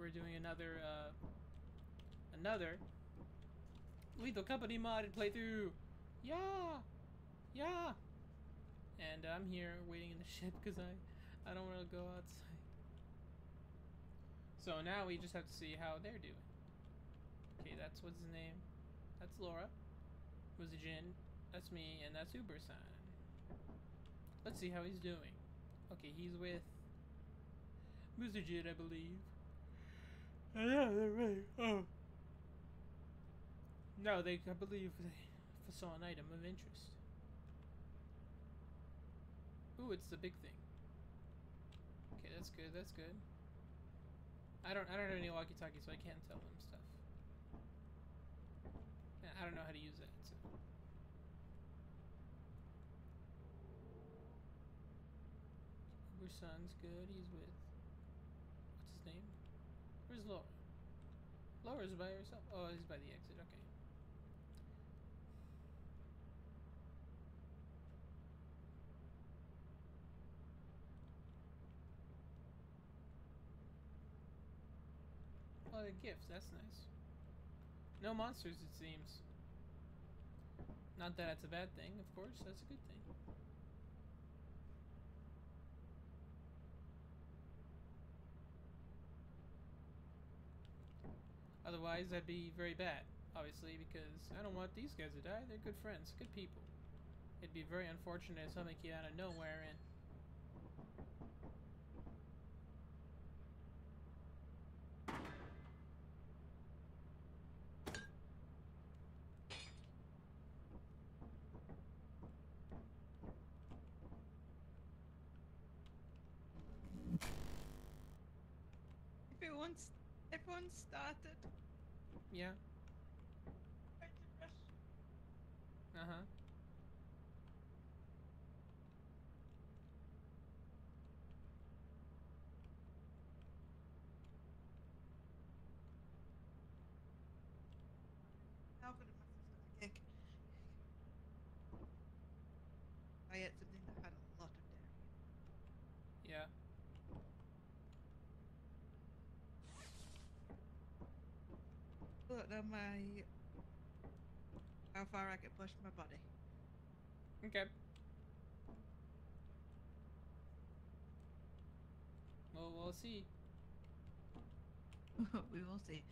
we're doing another, uh, another Lethal Company modded playthrough. Yeah, yeah. And I'm here waiting in the ship because I, I don't want to go outside. So now we just have to see how they're doing. Okay, that's what's his name. That's Lorra. Who's the Jin? That's me, and that's Uber-san. Let's see how he's doing. Okay, he's with Mr. I believe. Yeah, they're right. Oh. No, they, I believe they saw an item of interest. Ooh, it's the big thing. Okay, that's good, that's good. I don't I don't have any walkie-talkie, so I can't tell them stuff. I don't know how to use that, so. Uber-san's good, he's with? Where's Lorra? Lorra's by herself. Oh, he's by the exit, okay. Oh, the gifts, that's nice. No monsters, it seems. Not that it's a bad thing, of course, that's a good thing. Otherwise, that'd be very bad, obviously, because I don't want these guys to die. They're good friends, good people. It'd be very unfortunate if something came out of nowhere and Everyone's everyone started. Yeah. Trying to rush. Uh huh. Now for the massive kick. I ate something that had a lot of dairy. Yeah. At my how far I can push my body. Okay. Well, we'll see. we will see.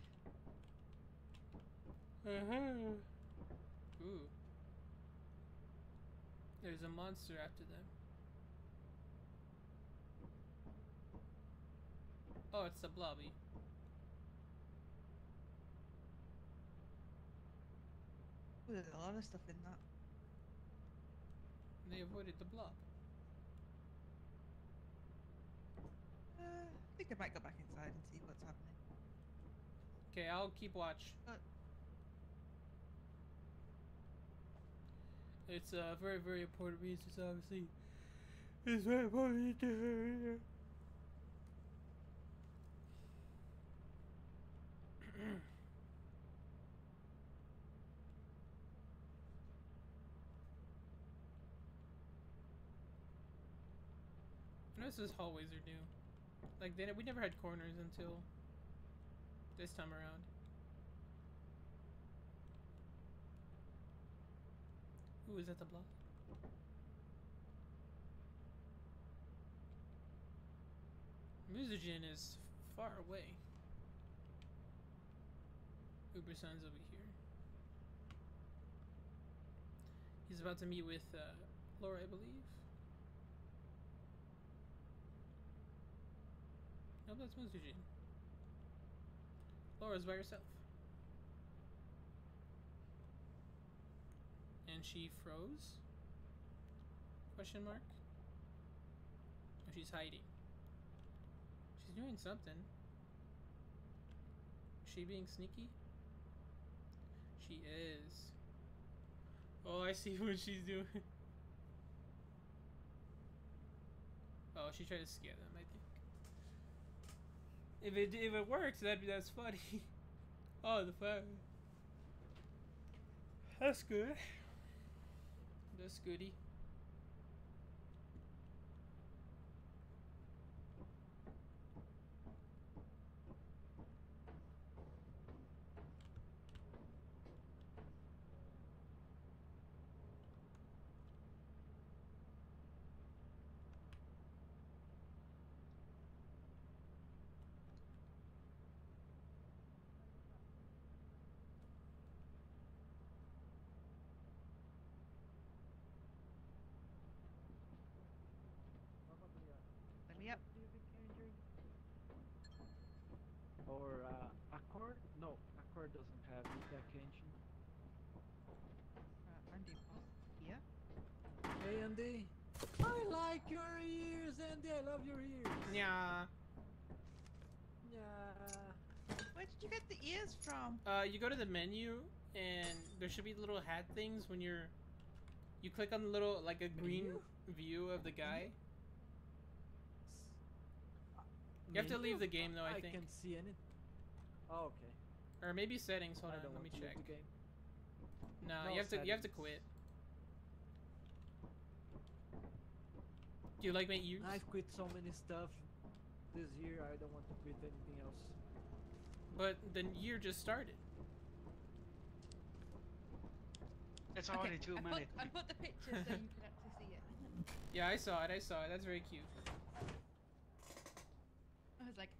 Uh-huh. Ooh. There's a monster after them. Oh, it's the blobby. There's a lot of stuff in that. They avoided the blob. Uh, I think I might go back inside and see what's happening. Okay, I'll keep watch. But It's uh, very, very important reasons, obviously. It's very important to I noticed those hallways are new. Like, they, we never had corners until this time around. Ooh, is that the block? Muzojin is far away. Uber-san's over here. He's about to meet with uh, Lorra, I believe. No, that's Muzojin. Lorra's by herself. And she froze? Question mark? Oh, she's hiding. She's doing something. Is she being sneaky? She is. Oh, I see what she's doing. Oh, she tried to scare them, I. If it if it works, that that's funny. oh, the fire. That's good. That's goody. Doesn't have the deck engine. Uh, Andy, what? Yeah? Hey Andy, I like your ears, Andy. I love your ears. Yeah. Yeah. Where did you get the ears from? Uh, you go to the menu, and there should be little hat things when you're. You click on the little like a green Menu? view of the guy. You have to leave the game, though, I I think. can see anything. Oh, okay. Or maybe settings. Hold I on, let me want to leave check. game. No, No, you have to. You have to quit. Do you like my ears? I've quit so many stuff this year. I don't want to quit anything else. But the year just started. It's Okay, already two I minutes. Put, I put the picture so you can actually see it. Yeah, I saw it. I saw it. That's very cute. I was like, but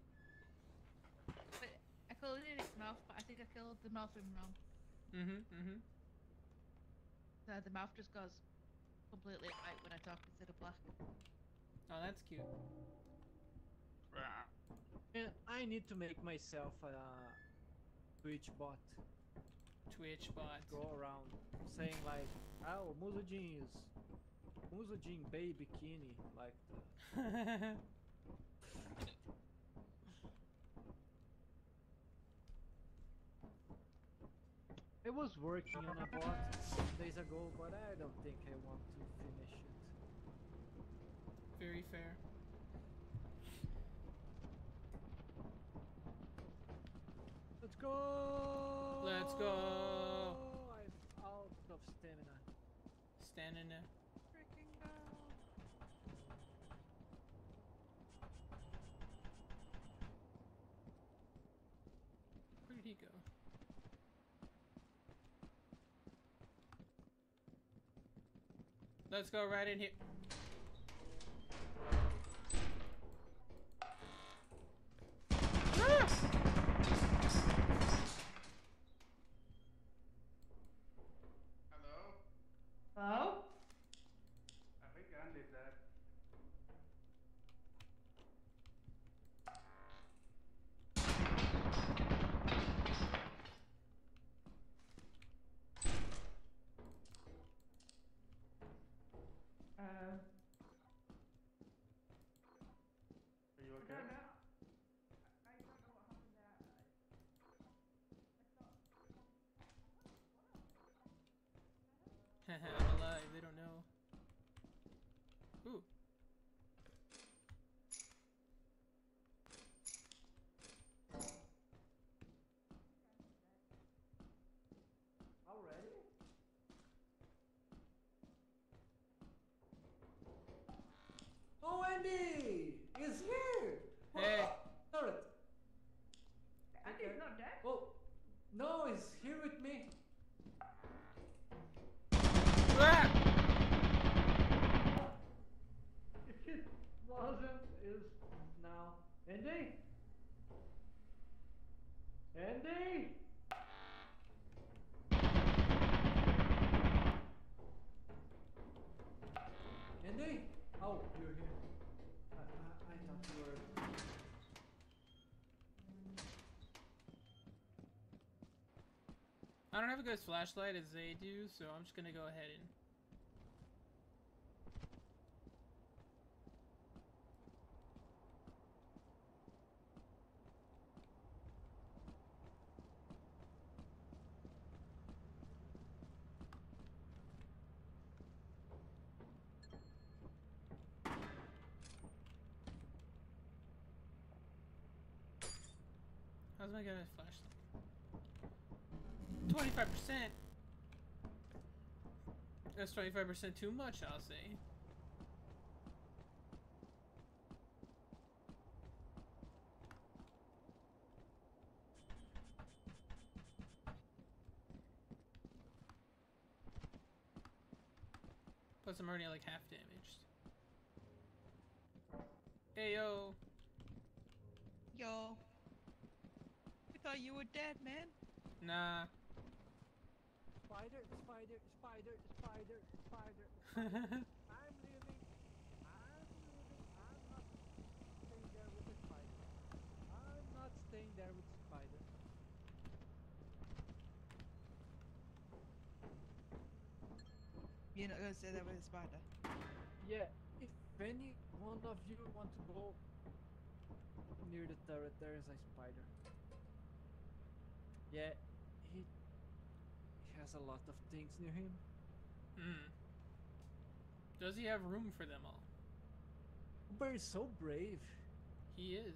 I called it its mouth, but I think I killed the mouth one wrong. Mm-hmm. Mm-hmm. So the mouth just goes completely white when I talk instead of black. Oh, that's cute. And I need to make myself a Twitch bot. Twitch bot. Go around saying like, "Oh, Muzojin is Muzojin Baby Bikini," like the I was working on a bot some days ago, but I don't think I want to finish it. very fair. Let's go! Let's go! I'm out of stamina. Standing Let's go right in here. Hello? Hello? I think Andy dead. Uh, Are you okay? I'm alive. They don't know. Ooh. Already? Oh, Andy! He's here! Hey. Sorry. Andy's not dead. Oh, no, he's here with me. Ah! If it wasn't, is now. Andy? Andy? Andy? Oh, you're here. I, I, I thought you were. I don't have a good flashlight as they do, so I'm just gonna go ahead and. How's my gonna flashlight? Twenty-five percent. That's twenty-five percent too much, I'll say. Plus, I'm already like half damaged. Hey yo thought you were dead, man. Nah. Spider, spider, spider, spider, spider. I'm leaving. I'm leaving. I'm not staying there with the spider. I'm not staying there with the spider. You're not gonna stay there with a spider. Yeah, if any one of you want to go near the turret, there is a spider. Yeah, he, he has a lot of things near him. Hmm. Does he have room for them all? Uber is so brave. He is.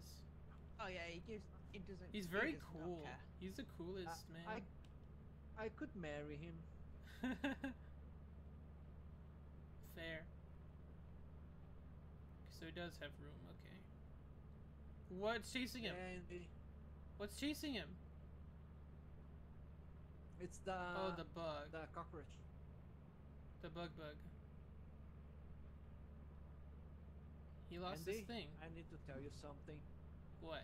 Oh yeah, he gives. He doesn't. He's he very does not cool. He's the coolest I, man. I I could marry him. Fair. So he does have room, okay. What's chasing him? And the- What's chasing him? It's the oh, the bug. the cockroach. The bug bug. He lost his thing. I need to tell you something. What?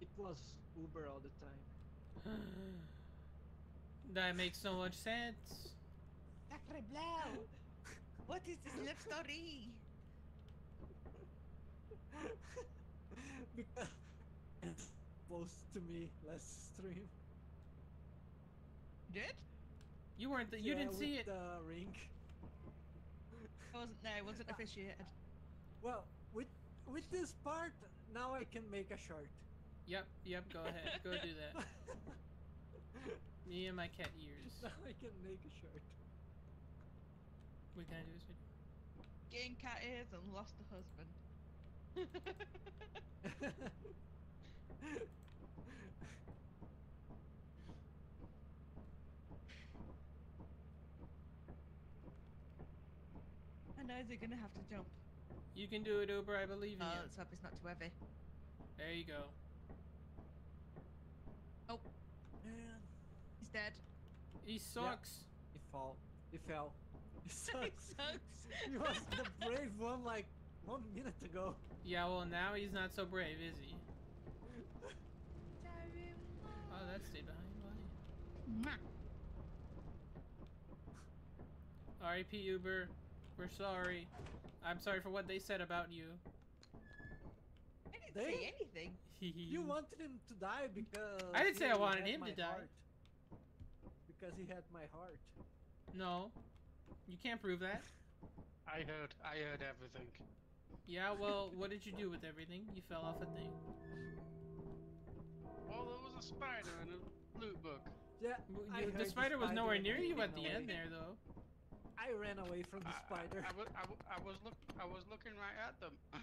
It was Uber all the time. that makes so much sense. Sacre blau! What is this love story? because it's post to me last stream. Did? You weren't. The, you Yeah, didn't see it. The ring. I wasn't there. I wasn't officiated. Well, with with this part, now I can make a shirt. Yep. Yep. Go ahead. Go do that. Me and my cat ears. now I can make a shirt. What can I do? This Gained cat ears and lost a husband. And now is he gonna have to jump? You can do it, Uber. I believe in Oh, you. let's hope it's not too heavy. There you go. Man, He's dead. He sucks. he fall. He fell. He he sucks. sucks. he was the brave one like one minute ago. Yeah. Well, now he's not so brave, is he? Oh, that stayed behind. Why? Mwah. R.I.P. Uber. We're sorry. I'm sorry for what they said about you. I didn't They- say anything. You wanted him to die because I didn't say I wanted him to die. heart. Because he had my heart. No, you can't prove that. I heard. I heard everything. Yeah, well, what did you do with everything? You fell off a thing. Well, there was a spider and a loot book. Yeah, W- I you- heard the spider was nowhere near you at the end there, though. I ran away from the spider. I, I, was, I, I was look. I was looking right at them.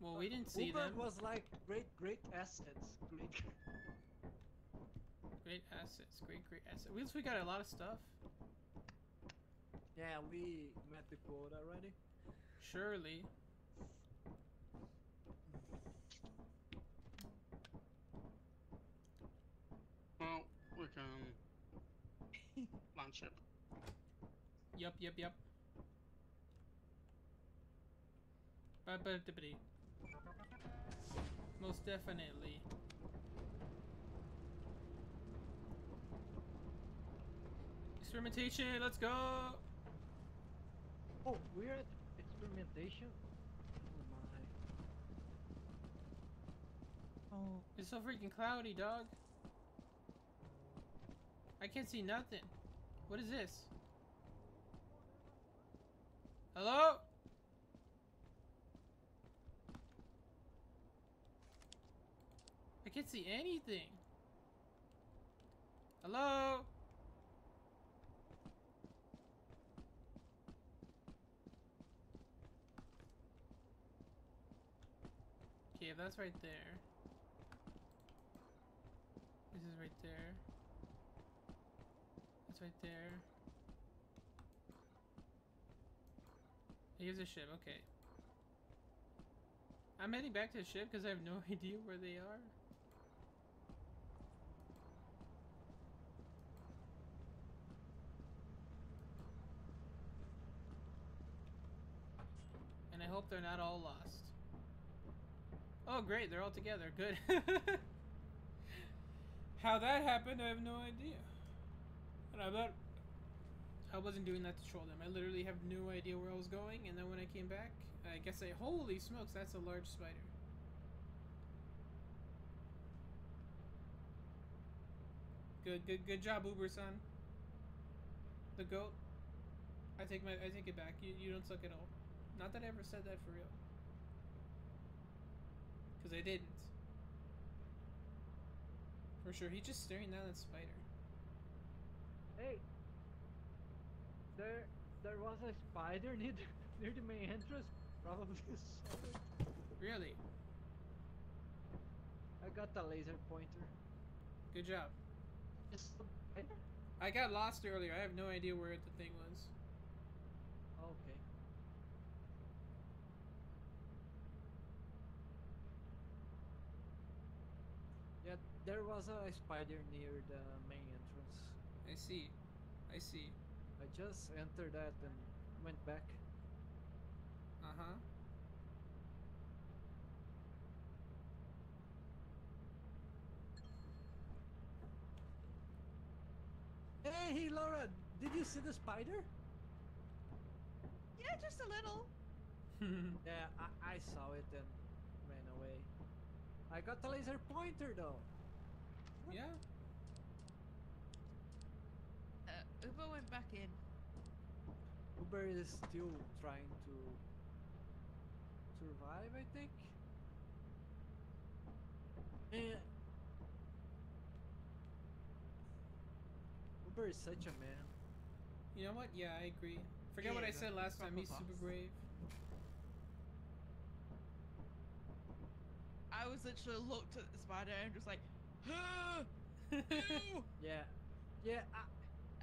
Well, we didn't see Uber them. was like great, great assets. Great. Great assets. Great, great assets. At least we got a lot of stuff. Yeah, we met the quota already. Surely. well, we can launch it. Yup, yup, yup. Ba-ba-da-ba-dee. Most definitely. Experimentation, let's go! Oh, we're at experimentation. Oh Oh, It's so freaking cloudy, dog. I can't see nothing. What is this? Hello? I can't see anything. Hello? Okay, that's right there. This is right there. That's right there. Here's a ship, okay. I'm heading back to the ship because I have no idea where they are. And I hope they're not all lost. Oh great, they're all together. Good. How that happened, I have no idea. And I thought I wasn't doing that to troll them. I literally have no idea where I was going, and then when I came back, I guess I holy smokes, that's a large spider. Good, good, good job, Uber-san. The goat. I take my I take it back. You you don't suck at all. Not that I ever said that for real. Cause I didn't. For sure, he's just staring down that spider. Hey, there there was a spider near the, near the main entrance. Probably. Really? I got the laser pointer. Good job. It's the spider? I got lost earlier. I have no idea where the thing was. Okay. Yeah, there was a spider near the main entrance. I see. I see. I just entered that and went back. Uh huh. Hey, hey, Lorra, did you see the spider? Yeah, just a little. Yeah, I, I saw it and ran away. I got the laser pointer though. yeah. Uh, Uber went back in. Uber is still trying to survive, I think. And Uber is such a man. You know what? Yeah, I agree. Forget what I said last time. He's super brave. I was literally looked at the spider and just like, "Huh! Yeah, yeah. I,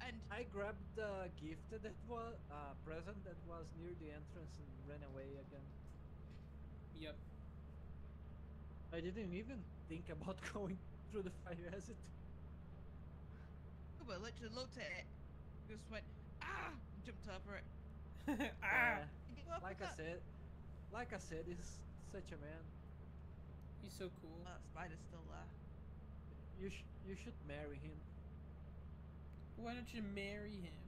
and I grabbed the gift that was uh, present that was near the entrance and ran away again. yep. I didn't even think about going through the fire exit. Uber literally looked at it, just went, ah, jumped over it. ah! Uh, You go up like I said, like I said, he's such a man. He's so cool. That spider's still there. You sh- you should marry him. Why don't you marry him?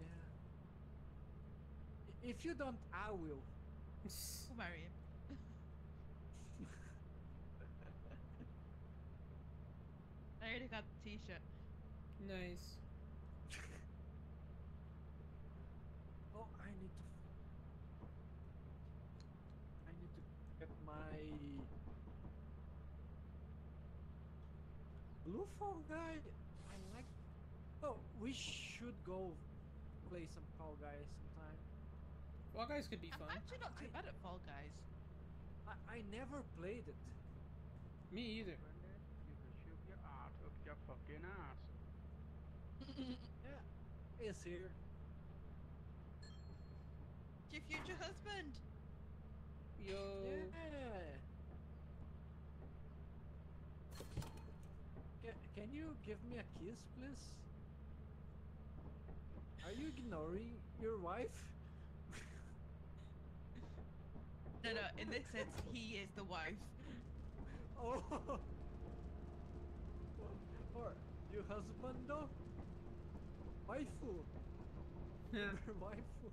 Yeah. If you don't, I will. We'll marry him. I already got the t-shirt. nice. oh, I need to. I need to get my blue fall guy. I like. We should go play some Fall Guys sometime. Fall guys could be fun. I'm actually not too I- bad at Fall Guys. I, I never played it. Me either. You can shoot your out of your fucking ass. Yeah, it's here. Your future husband. Yo. Yeah. Can, can you give me a kiss, please? Are you ignoring your wife? No, no. In this sense, he is the wife. oh. Or your husband, though? Waifu. Your waifu.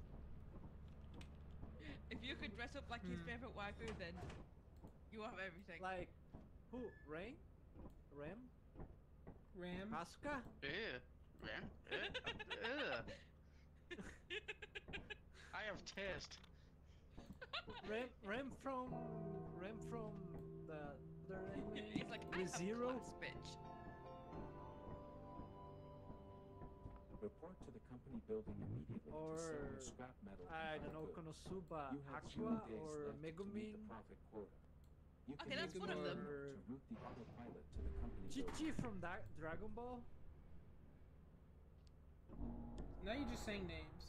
If you could dress up like his Hmm. favorite waifu, then you have everything. Like, who? Rain? Ram? Ram. Asuka? Ew. Ram. Ew. I have taste. Ram, Ram from, Ram from the, the anime He's like, I have ReZero? class, bitch. Report to the company building immediately to sell Or, scrap metal. I don't know, goods. Konosuba You have Aqua or left to meet Megumin. profit quota. You Okay, can that's use one of them. number To route the autopilot to the company building. Chichi from that Dragon Ball. Now you're just saying names.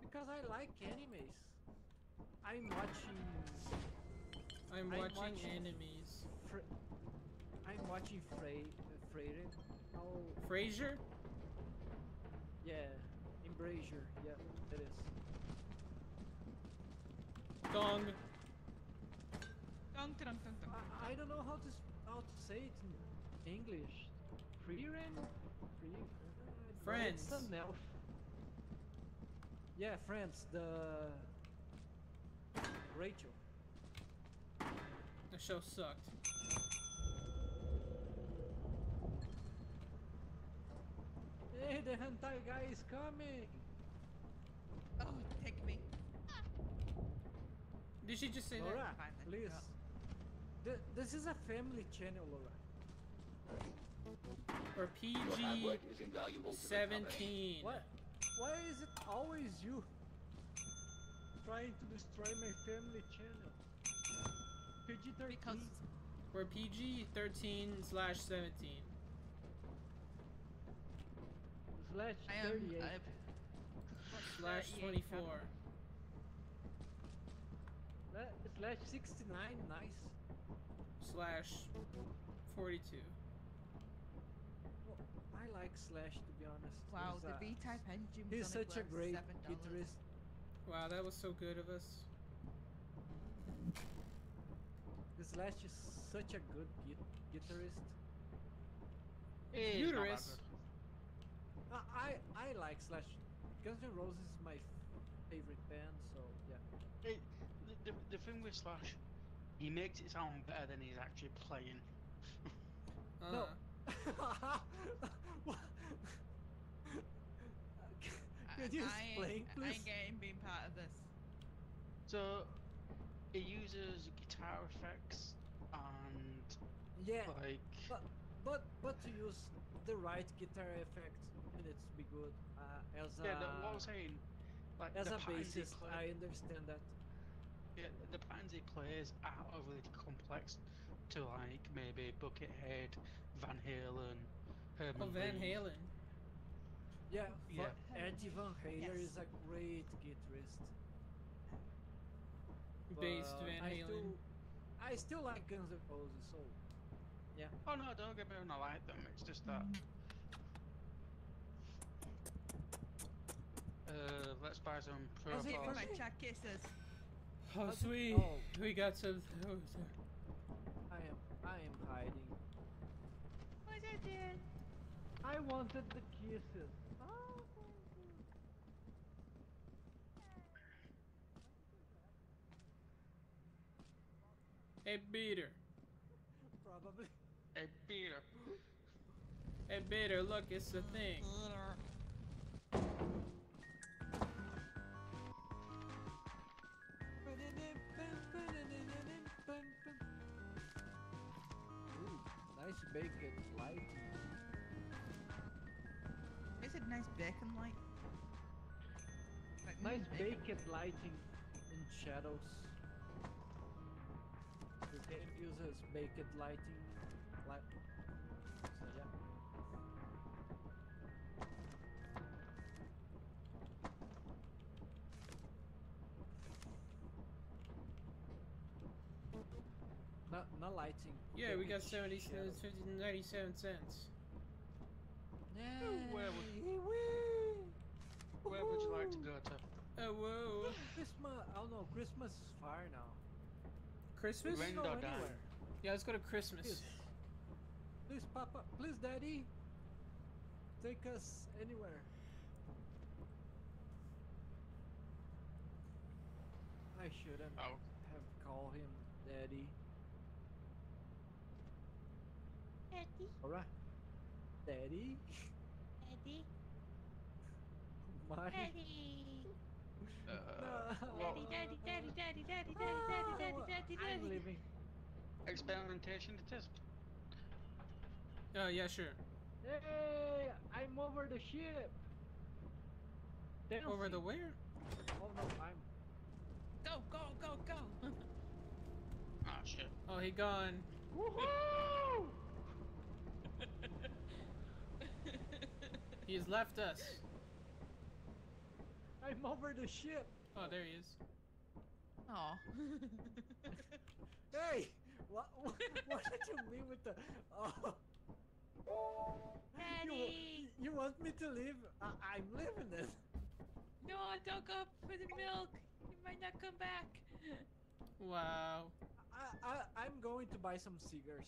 Because I like animes. I'm watching. I'm, I'm watching, watching- enemies. Fr- I'm watching Frey. Uh, Freyre. Oh, Frasier? yeah. Embrasure. Yeah, it is. Dong. Dun, dun, dun, dun, dun. I, I don't know how to s- how to say it in English. Frieren? Free. Friends. It's an. Yeah, friends. The Rachel. The show sucked. Hey, the hentai guy is coming! Oh, take me. Did she just say Lorra, that? Fine please. Th- this is a family channel, Lorra. Or PG 17. What? Why is it always you trying to destroy my family channel? PG 13. We're PG 13 slash 17. Slash 38. Slash 24. Slash 69, nice. Slash 42 like Slash to be honest. wow, He's, the uh, V-type engine. He's was only such a great $7. guitarist. Wow, that was so good of us. The Slash is such a good gui- guitarist. It's not that Uterus. good. Uh, I I like Slash. Guns N' Roses is my favorite band, so yeah. It, the, the, the thing with Slash, he makes it sound better than he's actually playing. Uh, No. What? Could you I, explain, I, ain't- I ain't getting being part of this. So, it uses guitar effects and Yeah, like but but but to use the right guitar effects, it needs to be good. Uh, as yeah, a the, what I'm saying, like as the a patterns he bassist, play- I understand that. yeah, the patterns he plays are overly complex to like maybe Buckethead, Van Halen, Herman oh, Van Lee. Halen. Yeah, Yeah. Eddie Van Halen Yes. is a great guitarist. Based but Van I Halen. Still, I still like Guns N' Roses, so yeah. Oh no, don't get me wrong, I like them. It's just that. Uh, let's buy some As I'll it give you profiles. my chat kisses. Oh, sweet. oh. We got some. Oh, so- I am I am hiding. What's that, dude? I wanted the kisses. Oh, hey, Beater. probably. Hey, Peter. Hey, Beater, look, it's the thing. Ooh, baked light. Is it nice bacon light? Like, mm, Nice bacon. baked lighting in shadows. The game uses baked lighting. Light. Not, not lighting. Yeah, we got baked 70 cents, 50, 97 cents. where would- Yay! Where would you like to go to? Oh, whoa. Christmas. Oh no, Christmas is far now. Christmas? Rain Go or die? anywhere. Yeah, let's go to Christmas. Please. Please, Papa. Please, Daddy. Take us anywhere. I shouldn't Oh, have called him Daddy. Daddy, Alright. Daddy? Daddy, My. Daddy, uh, No. well, Daddy, Daddy, Daddy, Daddy, Daddy, Daddy, Daddy, Daddy, Daddy, I'm leaving. experimentation it is. Oh, yeah, sure. Hey, I'm over the ship. Over the where? Oh no, I'm. Go, go, go, go. Ah, shit. Oh, he gone. Woohoo! He has left us. I'm over the ship. Oh, there he is. Oh. Hey, what? What, what did you mean with the? Oh. You, Daddy. you want me to leave? I, I'm leaving then. No, don't go for the milk. You might not come back. Wow. I, I I'm going to buy some cigars.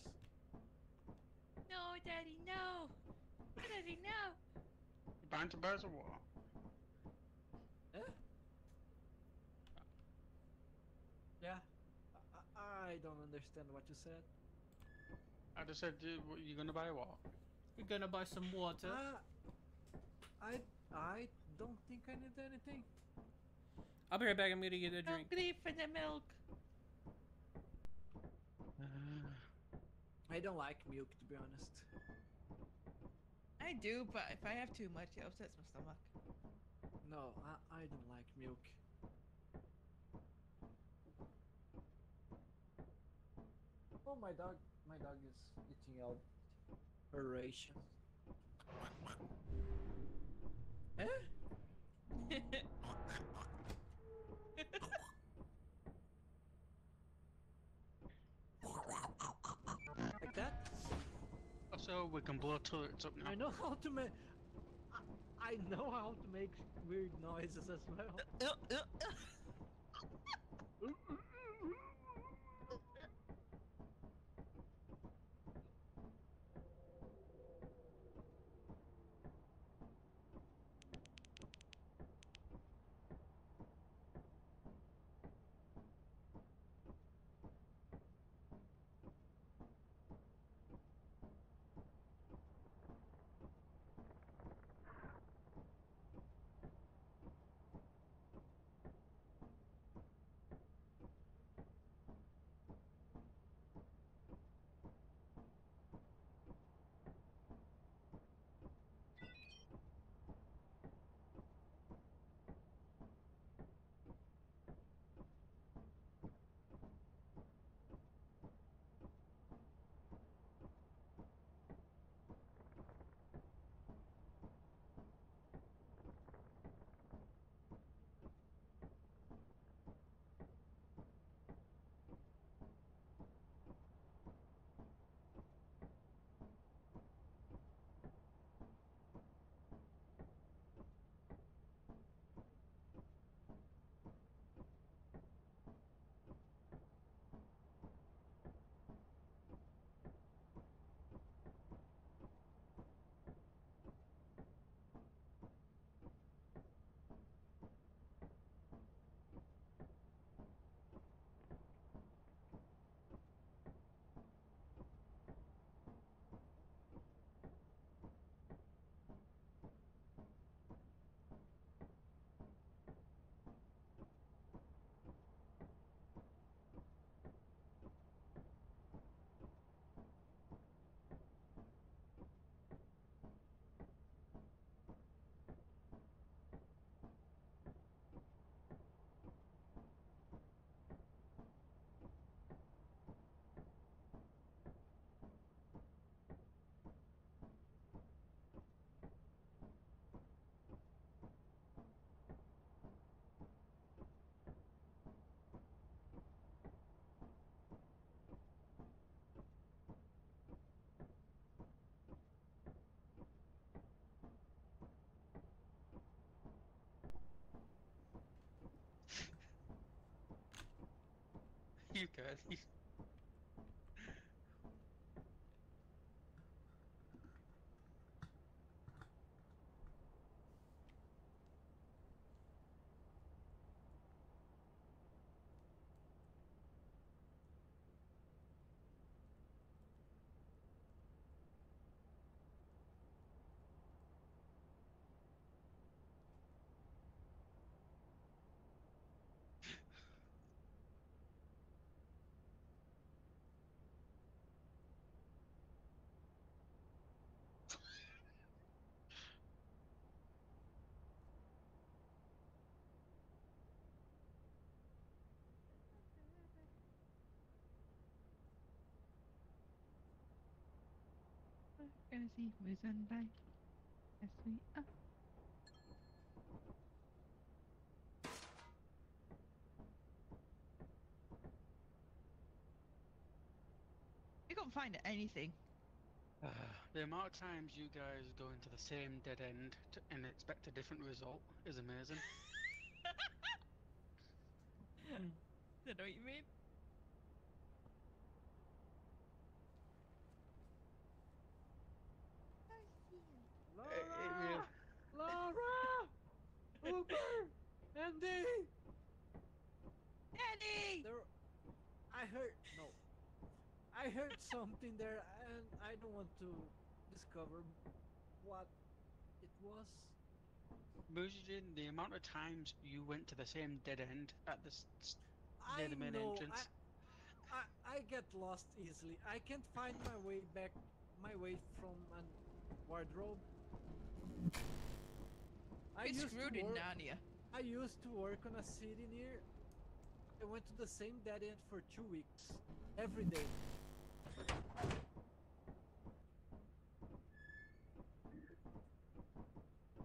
No, Daddy, no. Daddy, no. Bound to bears or what? Eh? Yeah. I, I don't understand what you said. I just said, you're you gonna buy what? We're gonna buy some water. Ah, I I don't think I need anything. I'll be right back. I'm gonna get a drink. Hungry for the milk. Uh, I don't like milk to be honest. I do, but if I have too much, it upsets my stomach. No, I, I don't like milk. Oh, my dog, my dog is eating out her ration. Eh? So we can blow turrets up now. I know how to make. I, I know how to make weird noises as well. Uh, uh, uh, mm-hmm. You gonna see who's on by. Yes, we are. You can't find anything. the amount of times you guys go into the same dead end t- and expect a different result is amazing. Don't know what you mean. Lorra! it will- Lorra! Uber! Andy! Eddie! There, I heard no. I heard something there, and I don't want to discover what it was. Mujin, the amount of times you went to the same dead end at the s- s- I near the main know. entrance. I, I, I get lost easily. I can't find my way back, my way from a wardrobe. I It's used to screwed in work- Narnia. I used to work on a city near. I went to the same dead end for two weeks, every day.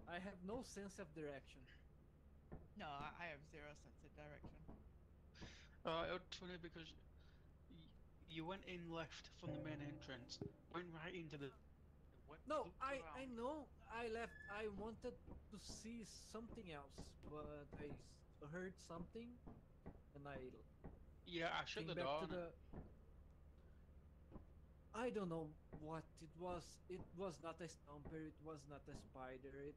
I have no sense of direction. No, I I have zero sense of direction. Uh, it's funny because you went in left from the main entrance, went right into the. Went- No, looked I I know I left. I wanted to see something else, but I heard something, and I Yeah, I shut came the back door. to the. I don't know what it was. It was not a stomper. It was not a spider. It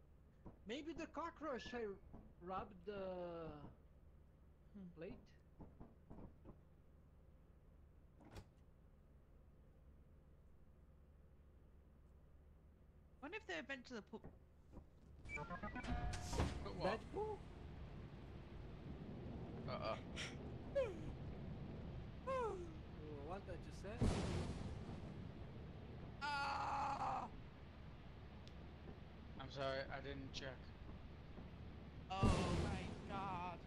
maybe the cockroach I rubbed the Hmm. plate. Wonder if they eventually put. But what? Deadpool? Uh-uh. what did you say? Ah! I'm sorry, I didn't check. Oh my god.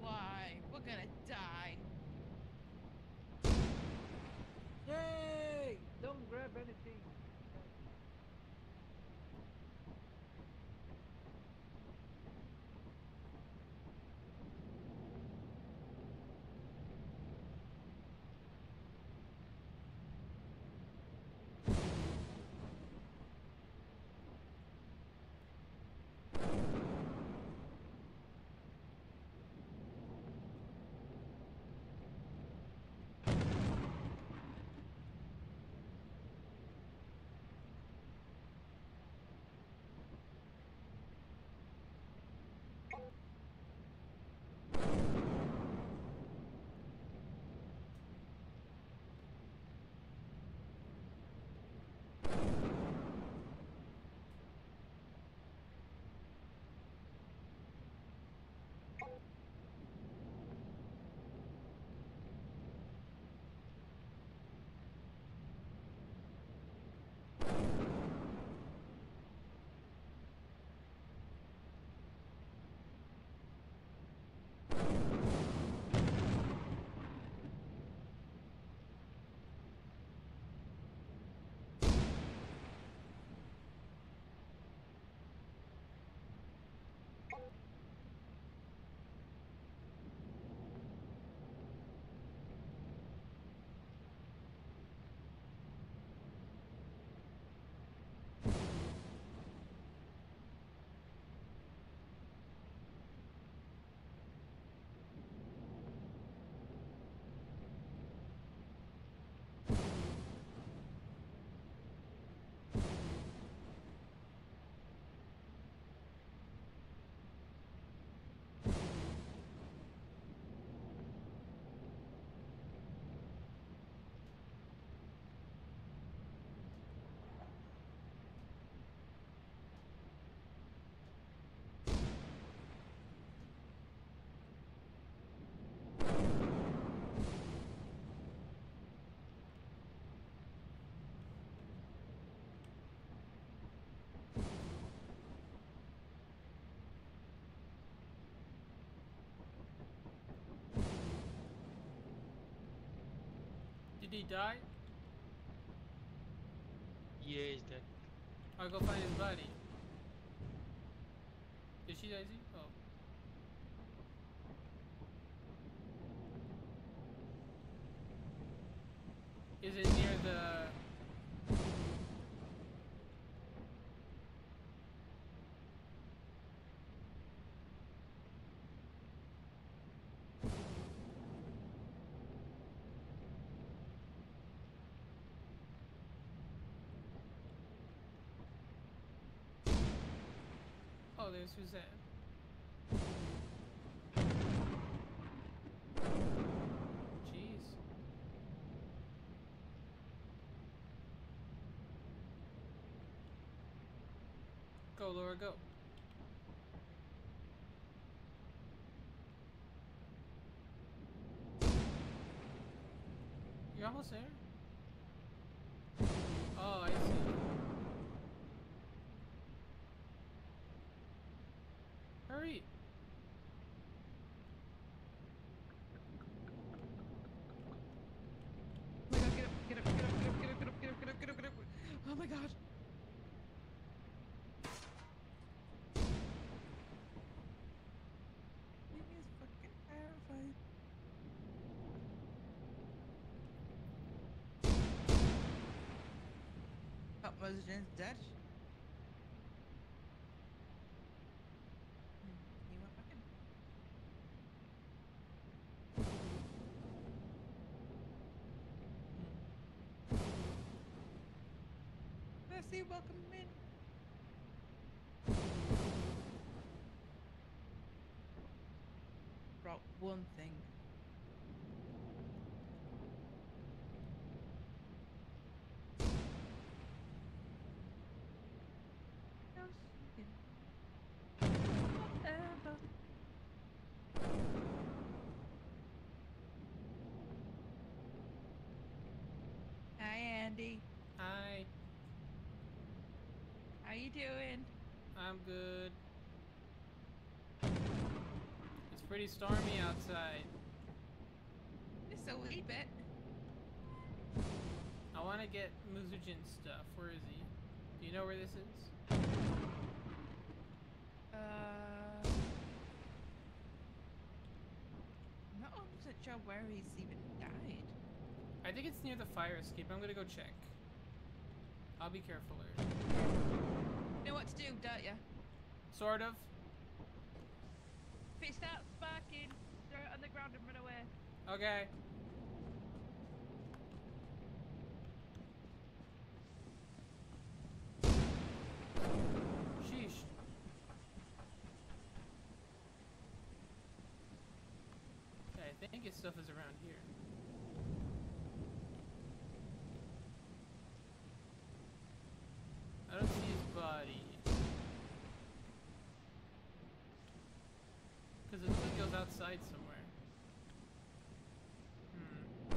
Why? We're gonna die. Yay! Don't grab anything. Did he die? Yeah, he's dead. I'll go find his body. Did she die dollars was that? Jeez. Go, Lorra, go. You're almost there. residence hmm, there? Hmm. Welcome in. Brought one thing. Andy. Hi, How you doing? I'm good. It's pretty stormy outside. Just a wee bit. I want to get Muzojin stuff. Where is he? Do you know where this is? Uh, I'm not 100% sure where he's even. I think it's near the fire escape. I'm gonna go check. I'll be careful. You know what to do, don't you? Sort of. If it starts sparking, throw it on the ground and run away. Okay. Sheesh. Okay, I think his stuff is around here. I don't see his body. Because it outside somewhere. Hmm.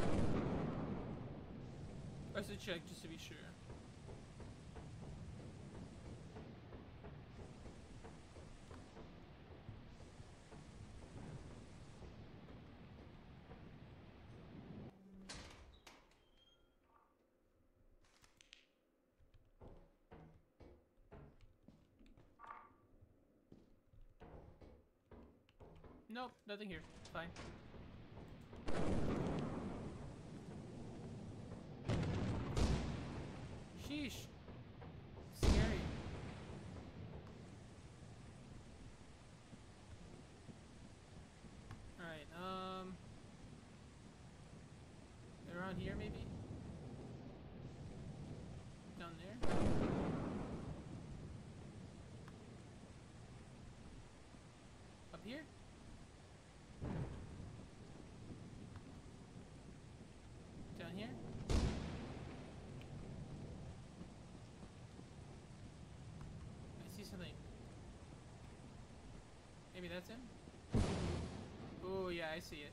I should check just to be sure. Nope, nothing here. Fine. Sheesh. Scary. Alright, um. Around here, maybe? Down there? Up here? Down here? I see something. Maybe that's him? Oh, yeah, I see it.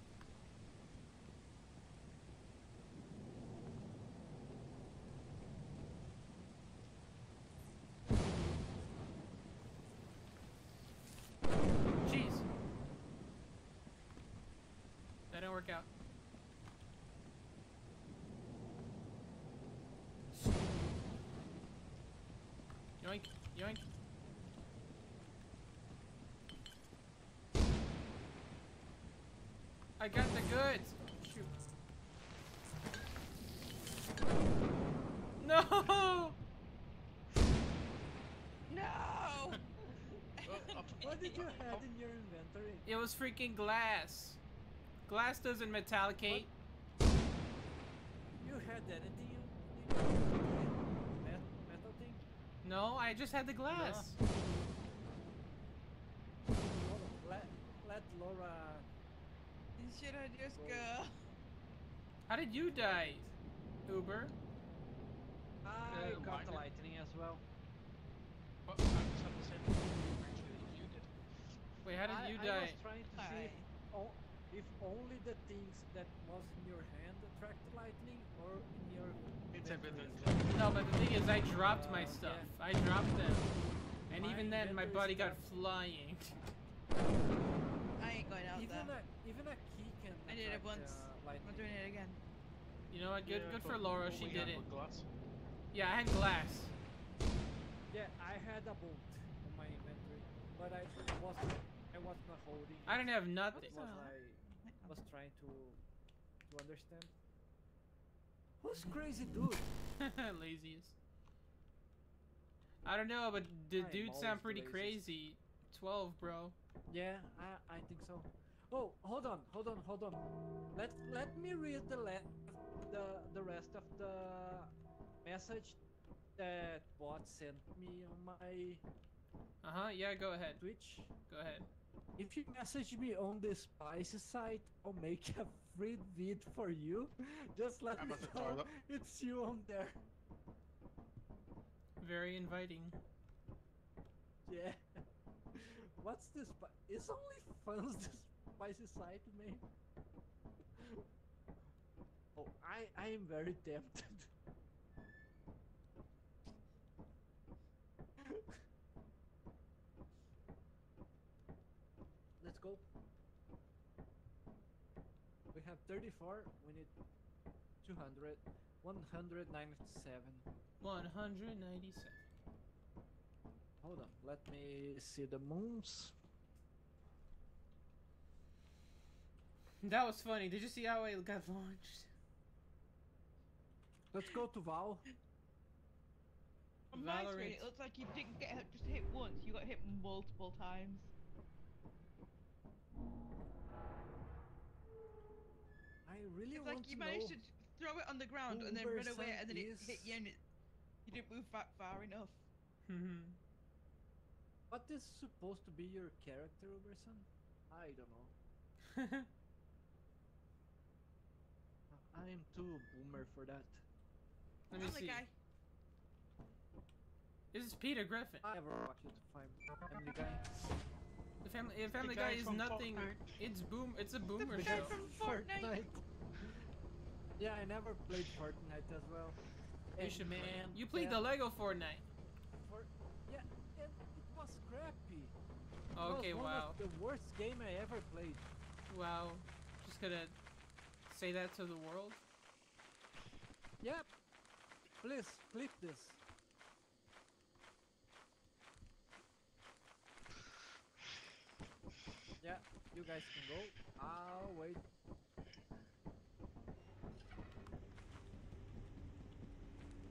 Jeez. That didn't work out. Yoink, yoink. I got the goods. Shoot. No! No! What did you have in your inventory? It was freaking glass. Glass doesn't metallicate. You had anything in, met, metal thing? No, I just had the glass. On, let, let Lorra. Should I just go? How did you die, Uber? I Uh, got mine the lightning as well. But I just have the same actually you did. Wait, how did I, you I die? was trying to see if, oh, if only the things that was in your hand attract lightning, or in your It's inventory everything. No, but the thing is, I dropped my Uh, stuff. yeah. I dropped them. And My even then, my inventory buddy got flying. I ain't going out Even there. a even a key can. I did it once. Uh, I'm not doing it again. You know what? Good, Yeah, good for Lorra. She did it. was Glass. Yeah, I had glass. Yeah, I had a bolt in my inventory, but I wasn't. I was not holding. I it. didn't have nothing. Was Well, I was trying to to understand. Who's crazy dude? Laziest. I don't know, but the I am dudes sound pretty the crazy. 12, bro. Yeah, I I think so. Oh, hold on, hold on, hold on. Let let me read the le- the the rest of the message that bot sent me on my Uh huh. Yeah, go ahead. Twitch. Go ahead. If you message me on the spicy site, I'll make a free vid for you. Just let I'm me know it's you on there. Very inviting. Yeah. What's this? Spi- it's only fun's spicy site, man. Oh, I I am very tempted. Let's go. We have 34. We need 200. 197. 197. Hold on, let me see the moons. That was funny. Did you see how it got launched? Let's go to Val. On my screen, it looks like you didn't get hit, just hit once. You got hit multiple times. I really It's want like you to managed know. to throw it on the ground and then run away, and then it is. hit you, and it, you didn't move back far enough. Mhm. What is supposed to be your character, Uber-san? I don't know. I am too boomer for that. Let me Family see. Guy. This is Peter Griffin. I never watched it. Fam- Family Guy. The Family, uh, family guy Guy is nothing. Fortnite. It's boom. It's a boomer the guy show. from Fortnite. Yeah, I never played Fortnite as well. You And should. man, You played the Lego Fortnite. For- yeah, and it was crappy. It Okay. was one Wow. Of the worst game I ever played. Wow. Just gonna say that to the world. Yep. Please clip this. Yeah, you guys can go. I'll wait.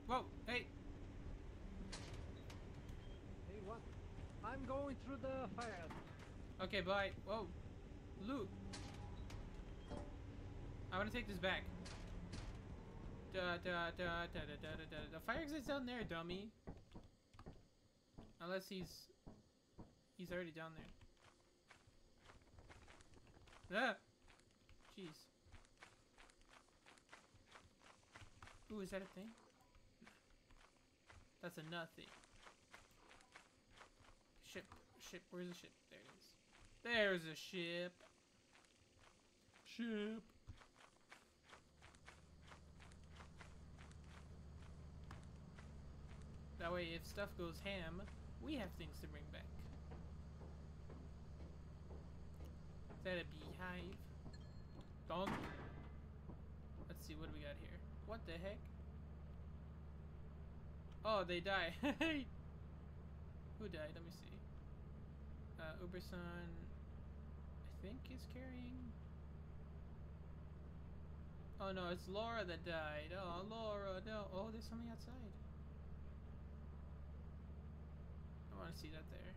Whoa. Hey. Hey, what? I'm going through the fire. Okay. Bye. Whoa. Loot. I want to take this back. Da da da da da da da da. The fire exit's down there, dummy. Unless he's he's already down there. Ah. Jeez. Ooh, is that a thing? That's a nothing. Ship, ship. Where's the ship? There it is. There's a ship. Ship. That way, if stuff goes ham, we have things to bring back. Is that a beehive? Donkey. Let's see, what do we got here? What the heck? Oh, they die. Who died? Let me see. Uh, Uber-san, I think, is carrying. Oh no, it's Lorra that died. Oh, Lorra, no. Oh, there's something outside. I want to see that there.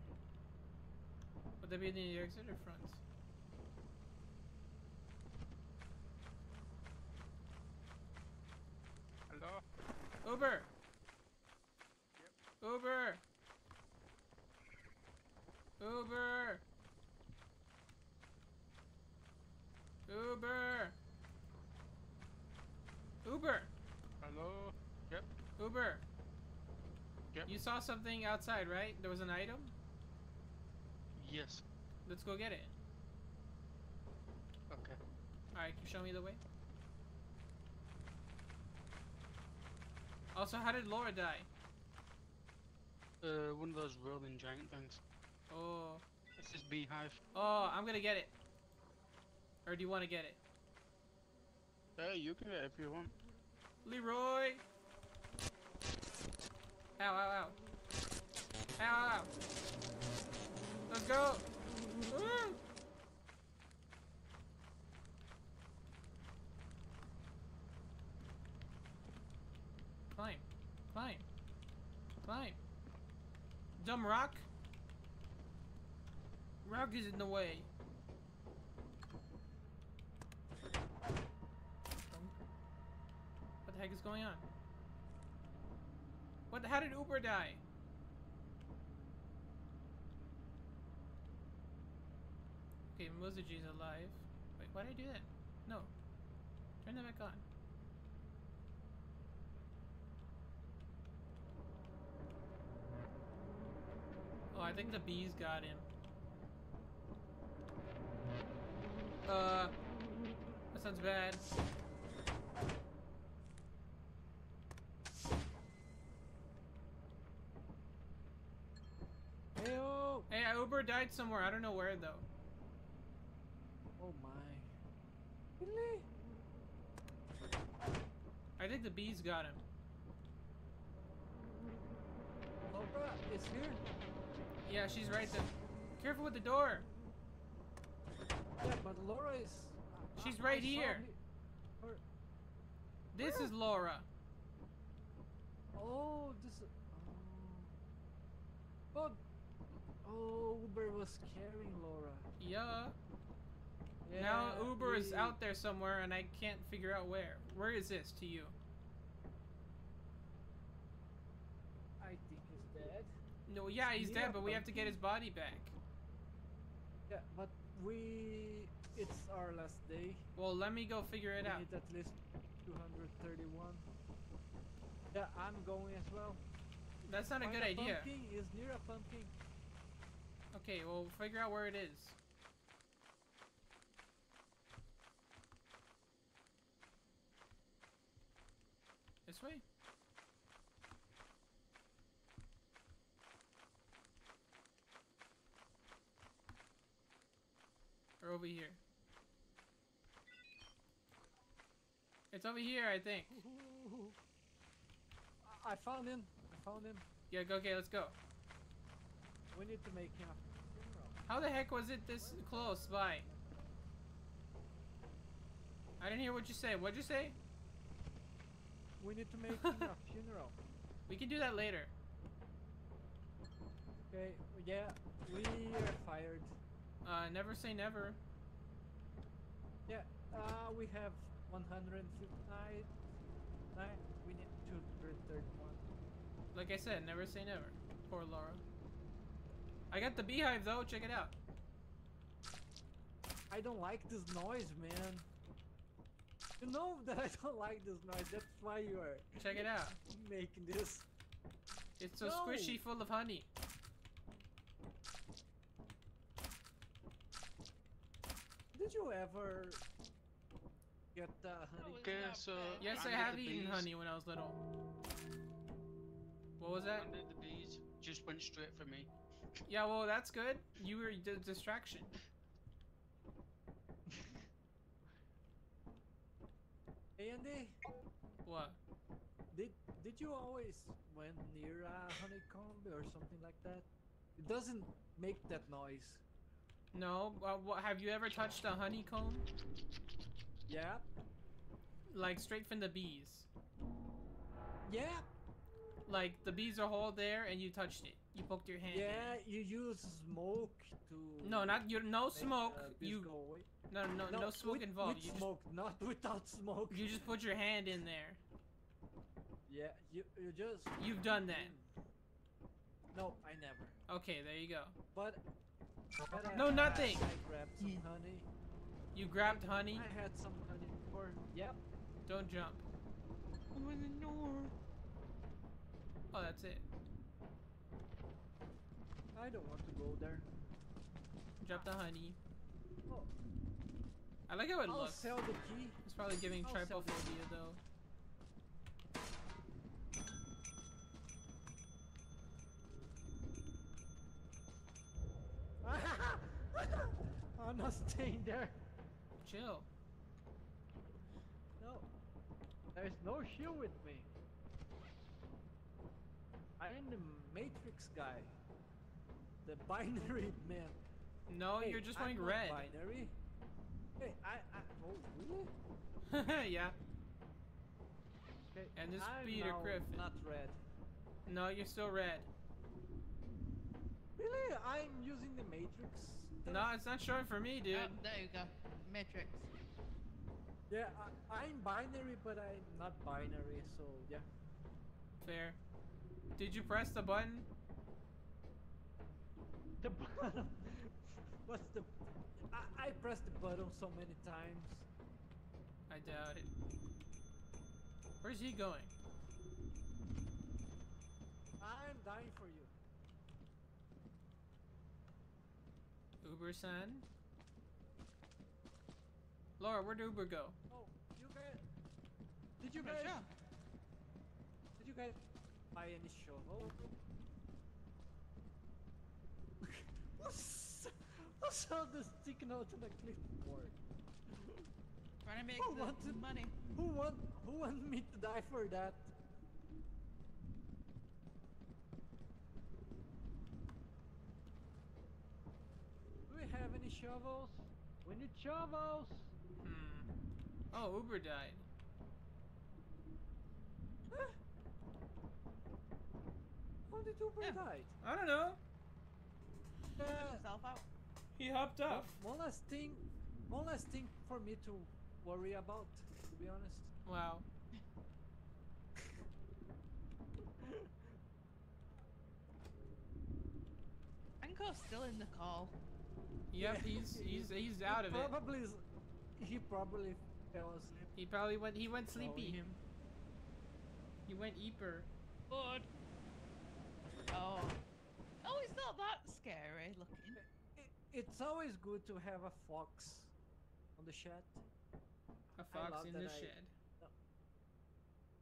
Would that be in the exit or front? Hello? Uber! Uber! Uber! Uber! Uber! Hello? Yep. Uber! Yep. You saw something outside, right? There was an item? Yes. Let's go get it. Okay. Alright, can you show me the way? Also, how did Lorra die? Uh, one of those rolling giant things. Oh. It's this beehive. Oh, I'm gonna get it. Or do you want to get it? Hey, you can get it if you want. Leroy! Ow, ow, ow. Ow, ow, ow. Let's go! Woo! Climb. Climb. Climb. Dumb rock. Rock is in the way. What the heck is going on? What? How did Uber die? Okay, Mozuji's alive. Wait, why did I do that? No. Turn that back on. Oh, I think the bees got him. Uh, that sounds bad. Heyo! Hey, Uber died somewhere. I don't know where though. Oh my. Really? I think the bees got him. Oh, Lorra is here? Yeah, she's right there. Careful with the door. Yeah, but Lorra is. Uh, she's I- right I here. he- her- This Where? is Lorra. Oh, this. Oh. But. Oh, Uber was carrying Lorra. Yeah. Yeah, now Uber is out there somewhere and I can't figure out where. Where is this to you? I think he's dead. No, yeah, he's Yeah, dead, but we have to get his body back. Yeah, but we. It's our last day. Well, let me go figure it we out. need at least 231. Yeah, I'm going as well. That's not a good idea. Pumpkin is near a pumpkin. Okay, well, we'll figure out where it is. This way? Or over here? It's over here, I think. I- I found him. I found him. Yeah, go, okay, let's go. We need to make him a funeral. How the heck was it this close by? I didn't hear what you said. What'd you say? We need to make him a funeral. We can do that later. Okay, yeah, we are fired. Uh, never say never. Yeah, uh, we have 159. Nine, we need 231. Like I said, never say never. Poor Lorra. I got the beehive though. Check it out. I don't like this noise, man. You know that I don't like this noise. That's why you are Check it out. making this. It's so No. squishy, full of honey. Did you ever get the honey? Okay, so Yes, I have eaten bees- honey when I was little. What was that? Under the bees just went straight for me. Yeah, well, that's good. You were the distraction. Hey Andy, What? did did you always when near a honeycomb or something like that? It doesn't make that noise. No. Uh, what, have you ever touched a honeycomb? Yeah, Like straight from the bees. yeah, Like the bees are all there and you touched it. You poked your hand. in. yeah. You use smoke to. No, not you. No make, smoke. uh, You go away. no no no, smoke with, involved. With You just, smoke, not without smoke. you just put your hand in there. Yeah, you you just. You've done that. No, I never. Okay, there you go. But. but No, I- nothing. I grabbed some honey. You grabbed honey. I had some honey before. Yep. Don't jump. Open the door. Oh, that's it. I don't want to go there. Drop the honey. Oh. I like how it I'll looks. sell the key. It's probably giving I'll sell this. trypophobia though. I'm not staying there. Chill. No. There's no shield with me. I am the Matrix guy. The binary man. No, Hey, you're just I'm wearing red. Binary. Hey, I, I. Oh, really? yeah. Okay. And this I'm Peter now Griffin. Not red. No, you're still red. Really? I'm using the Matrix. No, it's not showing for me, dude. Oh, there you go. Matrix. Yeah, I, I'm binary, but I'm not binary, so yeah. Fair. Did you press the button? The bottom. What's the? I, I pressed the button so many times. I doubt it. Where's he going? I'm dying for you. Uber son? Lorra, where'd Uber go? Oh, you guys. Did you Pretty guys? sure. Did you guys buy any shovel? What's all this sticking out of the clipboard? Trying to make Who the wanted- money. Who want who want me to die for that? Do we have any shovels? We need shovels. Hmm. Oh, Uber died. How did Uber Yeah. die? I don't know. Yourself out. He hopped up. one last thing, one last thing for me to worry about. To be honest. Wow. Anko's still in the call. Yep, Yeah, he's he's he- he's he out of it. Probably, he probably fell asleep. He probably went he went Knowing sleepy. him. He went eeper. Good. Oh. Oh, he's not that scary looking. I- It's always good to have a fox on the shed. A I fox in the I- shed.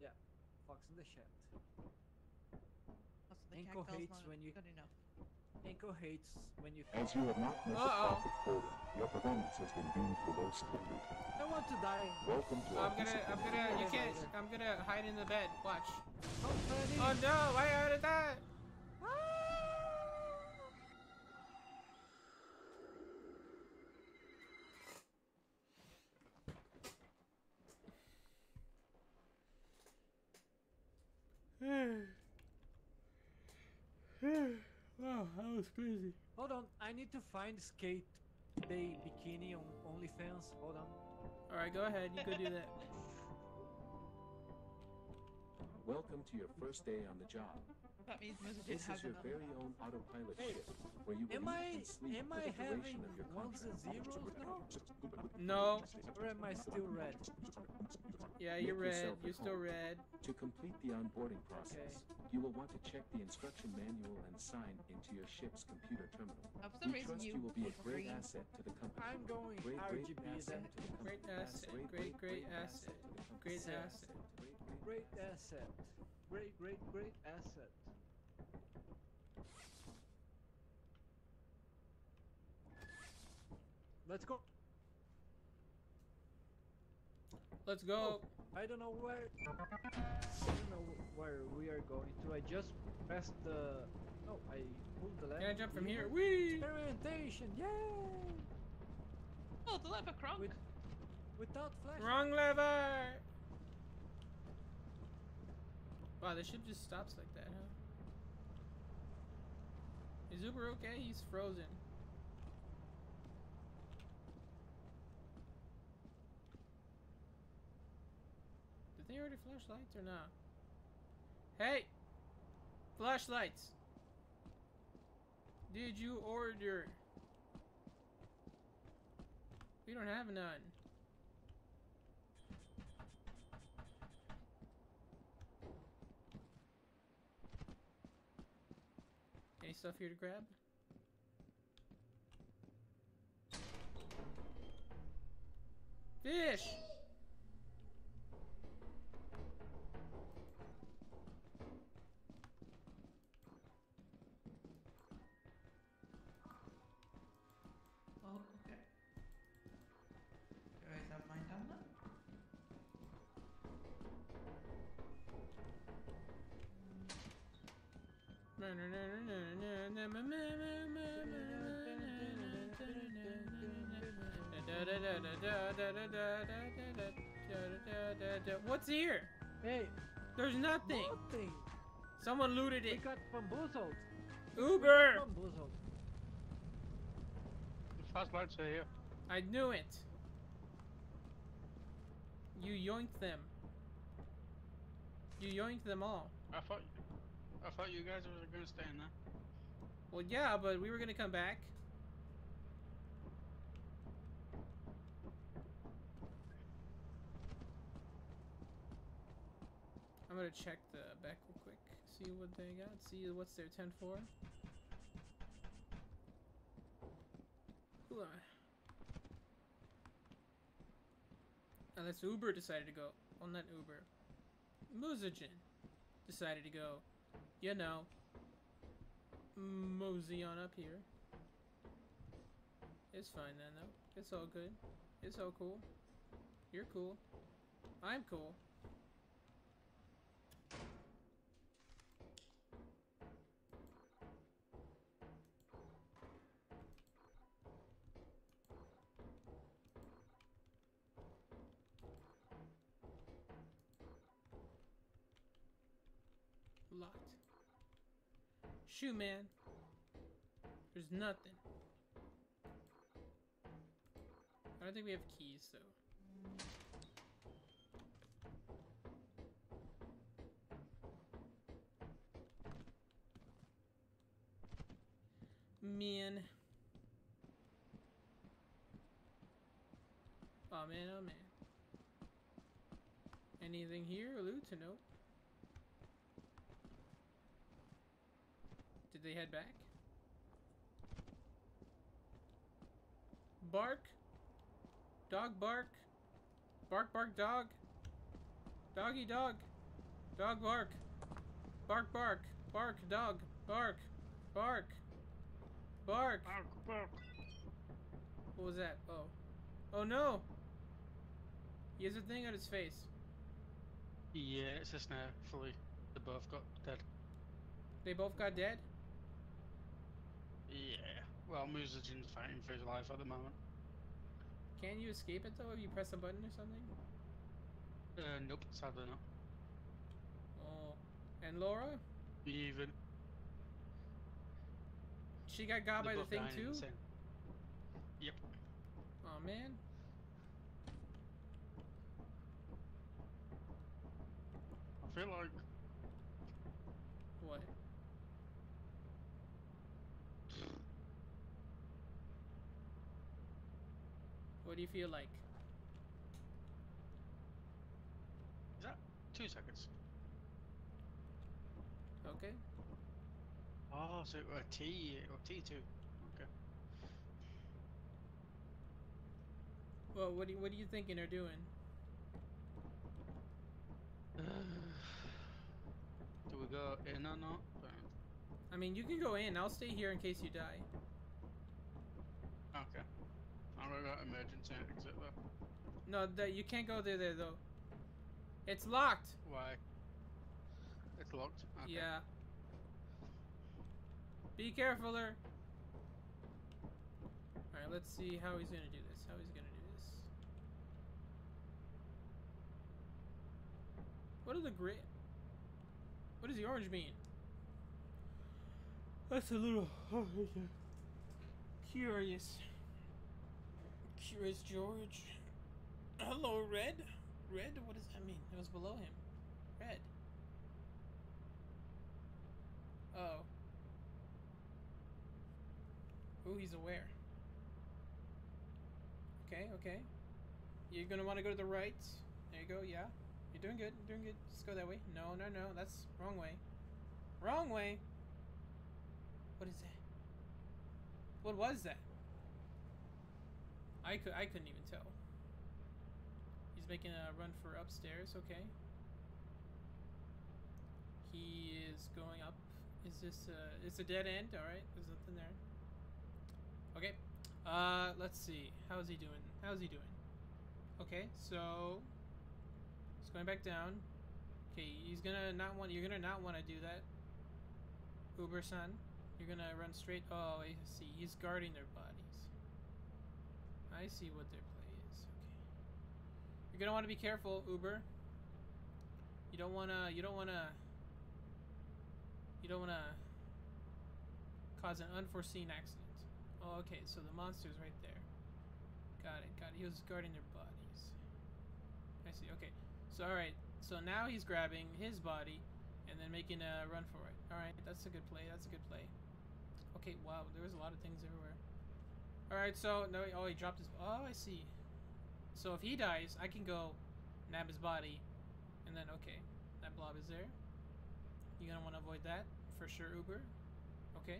Yeah, fox in the shed. Also, Anko hates when you- Good enough. Anko hates when you. As you have not met the Uh-oh. profit quota, your performance has been deemed below standard. I want to die. Welcome to our I'm gonna I'm gonna you can't. I'm gonna hide in the bed. Watch. How funny. Oh no, why are that? Ah! wow, that was crazy. Hold on, I need to find skate day bikini on OnlyFans. Hold on. Alright, go ahead, you go do that. Welcome to your first day on the job. That means Muzzy This is your very own autopilot Hey, ship, where you Am I sleep am I the duration having of ones and zeros now? No. Or am I still red? Yeah, you're Make red. You're still home. red. To complete the onboarding process, you will want to check the instruction manual and sign into your ship's computer terminal. For some we reason trust you you will be a great green. asset to the company. I'm going Great, great RGB asset to the. Great asset, Great, great, great, great asset. to. Great Asset. asset. Great, great, Great asset. Great, great, great asset. Let's go. Let's go. Oh, I don't know where. I don't know where we are going to. I just pressed the. No, I pulled the lever. Can I jump from here? lever. Whee! Experimentation, yay! Oh, the lever crunk. With, without flash. Wrong lever! Wow, the ship just stops like that, huh? Is Uber okay? He's frozen. Did they already flashlights or not? Hey! Flashlights! Did you order? We don't have none. Any stuff here to grab? Fish! What's here? Hey, There's nothing. nothing. Someone looted We it. got bamboozled. Uber! Bamboozled. The fast flashlights are here. I knew it. You yoinked them. You yoinked them all. I thought, I thought you guys were gonna stay in there. Well, yeah, but we were gonna come back. I'm gonna check the back real quick. See what they got. See what's their 10 for. Who am I? Unless Uber decided to go. Well, not Uber. Muzojin decided to go. You know, mosey on up here. It's fine then, though. It's all good. It's all cool. You're cool. I'm cool. Locked. Shoe man. There's nothing. I don't think we have keys though. Man. Oh man, oh man. Anything here? Loot to nope. They head back? Bark? Dog bark? Bark bark dog? Doggy dog? Dog bark? Bark bark? Bark dog? Bark? Bark? Bark? Bark, bark. What was that? Oh. Oh no! He has a thing on his face. Yeah, it's a snare. Fully, they both got dead. They both got dead? Yeah. Well, Muzojin's fighting for his life at the moment. Can you escape it though if you press a button or something? Uh, nope, sadly not. Oh. And Lorra? Even. She got got by they're the thing too? the same- Yep. Oh man. I feel like What? What do you feel like? is that two seconds? Okay. Oh, so a T or T two. Okay. Well, what do you, what are you thinking or doing? Do we go in or not? I mean, you can go in. I'll stay here in case you die. Okay. I'm gonna go emergency exit though. No, that you can't go there, there though. It's locked. Why? It's locked. Okay. Yeah. Be careful there. Alright, let's see how he's gonna do this. How he's gonna do this. What are the gray? What does the orange mean? That's a little curious. Curious George. Hello, Red. Red? What does that mean? It was below him. Red. Oh. Ooh, he's aware. Okay, okay. You're gonna want to go to the right. There you go, yeah. You're doing good, you're doing good. Just go that way. No, no, no, that's wrong way. Wrong way! What is that? What was that? I could I couldn't even tell. He's making a run for upstairs. Okay. He is going up. Is this uh it's a dead end, alright? There's nothing there. Okay. Uh let's see. How is he doing? How's he doing? Okay, so he's going back down. Okay, he's gonna not want you're gonna not want to do that. Uber-san. You're gonna run straight oh I see. He's guarding their bodies. I see what their play is. Okay. You're gonna want to be careful, Uber. You don't wanna you don't wanna you don't wanna cause an unforeseen accident. Oh, okay, so the monster's right there. Got it, got it. He was guarding their bodies. I see, okay. So, alright. So now he's grabbing his body and then making a run for it. Alright, that's a good play. That's a good play. Okay, wow. There was a lot of things everywhere. Alright, so, no, oh, he dropped his, oh, I see. So if he dies, I can go nab his body and then, okay, that blob is there. You're gonna want to avoid that for sure, Uber. Okay,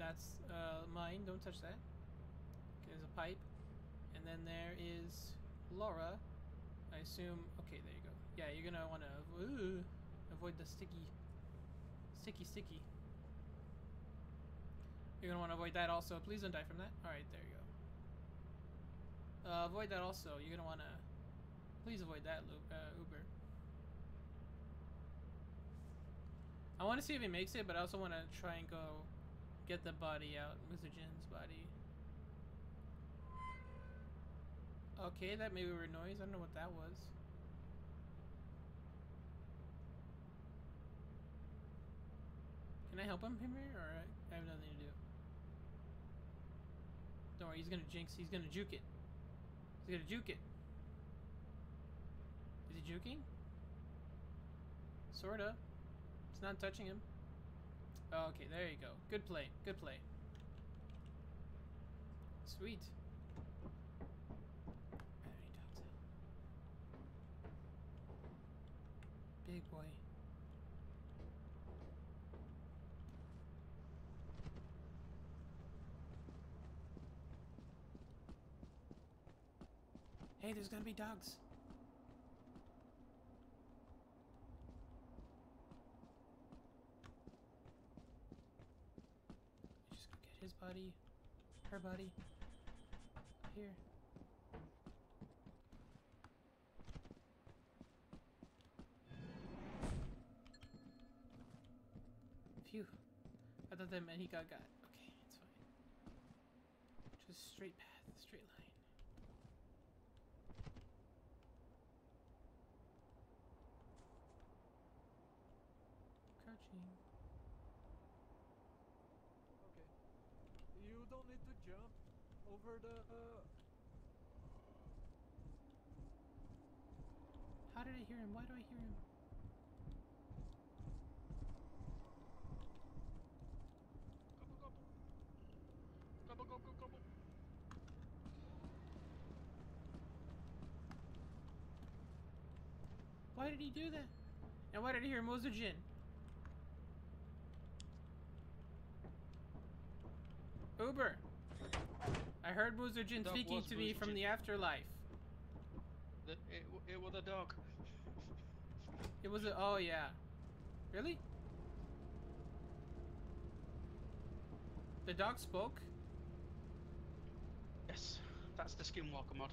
that's uh, mine. Don't touch that. Okay, there's a pipe, and then there is Lorra. I assume. Okay, there you go. Yeah, you're gonna want to avo avoid the sticky, sticky, sticky. You're gonna want to avoid that also. Please don't die from that. All right, there you go. Uh, avoid that also. You're gonna want to. Please avoid that, uh, Uber. I want to see if he makes it, but I also want to try and go get the body out, Mr. Jin's body. Okay, that made a weird noise. I don't know what that was. Can I help him, Henry, or I have nothing to? Don't worry, he's gonna jinx. He's gonna juke it. He's gonna juke it. Is he juking? Sorta. It's not touching him. Okay, there you go. Good play. Good play. Sweet. Big boy. Hey, there's gonna be dogs. Just go get his body, her body. Here. Phew. I thought that meant he got got. Okay, it's fine. Just straight path, straight line. Crouching. Okay. You don't need to jump over the. Uh... How did I hear him? Why do I hear him? Gobble, gobble, gobble, gobble. Why did he do that? And why did I hear Muzojin? Uber! I heard Muzojin speaking to me from the afterlife. The, it, it was a dog. It was a. Oh, yeah. Really? The dog spoke? Yes, that's the Skinwalker mod.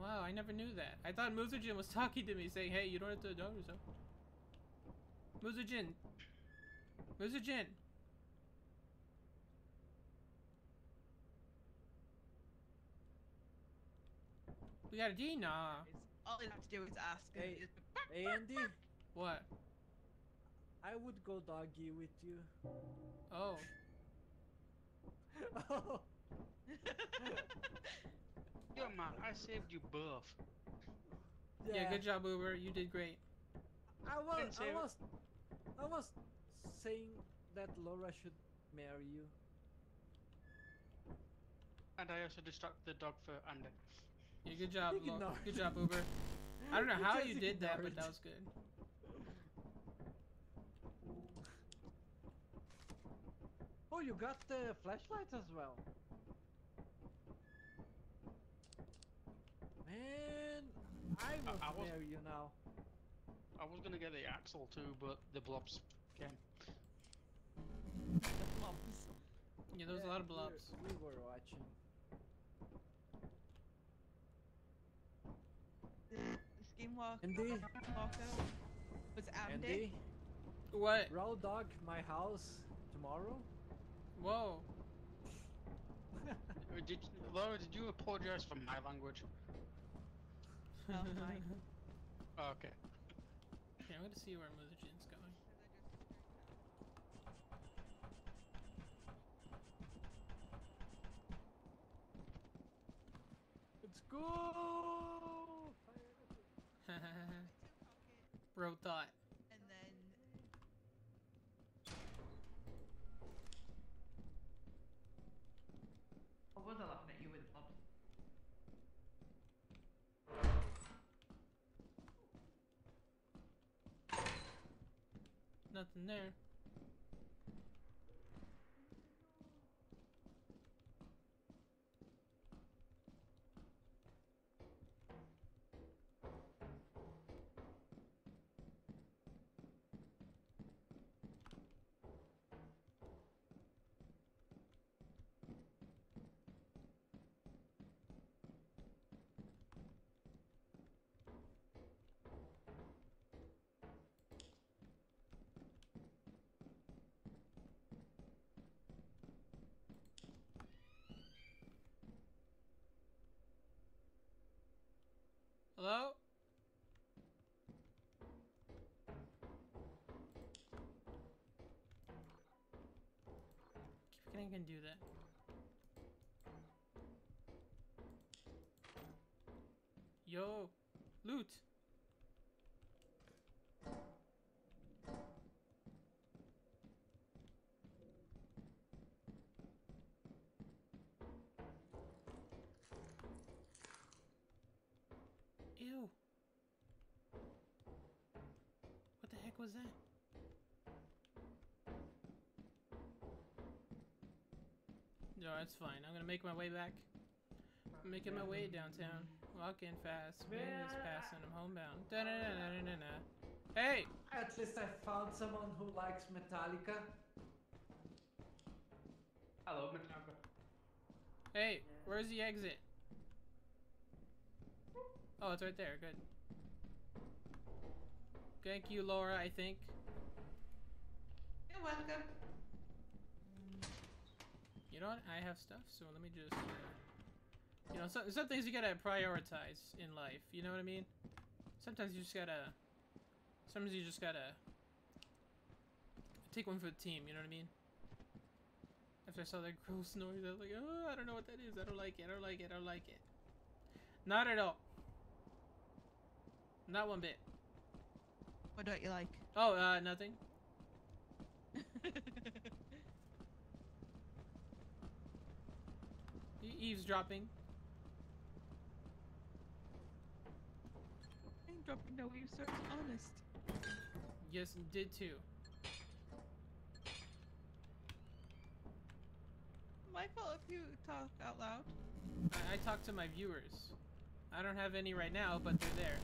Wow, I never knew that. I thought Muzojin was talking to me saying, hey, you don't have to dog yourself. Muzojin. Muzojin. We got a D? Nah. All you have to do is ask. and Hey. he's- Hey Andy, What? I would go doggy with you. Oh. oh, Yo, man, I saved you both. Yeah, yeah. good job, Uber. You did great. I was, I was, I was saying that Lorra should marry you. And I also distracted the dog for Andy. Yeah, good job. Lo- Good job, Uber. I don't know how you did that, but that was good. Oh, you got the flashlights as well. Man, I will I was- marry you now. I was gonna get the axle too, but the blobs came. The blobs. Yeah, there was a lot of we blobs. We were watching. The, the skinwalker Andy, walker was Andy. Andy, What? road dog my house tomorrow. Whoa. Did Lorra? Did you apologize for my language? Oh. Okay. Oh, okay, I'm gonna see where Muzojin's going. Let's go. Bro thought. And then I was laughing at you with Bob. Nothing there. Hello? Keep forgetting I can do that. Yo, loot. Was that? No, that's fine. I'm gonna make my way back. I'm making my way downtown. Walking fast. Minutes passing. I'm homebound. Da da da da da da. Hey! At least I found someone who likes Metallica. Hello, Metallica. Hey! Where's the exit? Oh, it's right there. Good. Thank you, Lorra, I think. You're welcome. You know what? I have stuff, so let me just. Uh, you know, some, some things you gotta prioritize in life. You know what I mean? Sometimes you just gotta. Sometimes you just gotta. Take one for the team, you know what I mean? After I saw that gross noise, I was like, oh, I don't know what that is. I don't like it. I don't like it. I don't like it. Not at all. Not one bit. What don't you like? Oh, uh, nothing. Eavesdropping. I'm dropping no you so honest. Yes, did too. My fault if you talk out loud. I, I talk to my viewers. I don't have any right now, but they're there.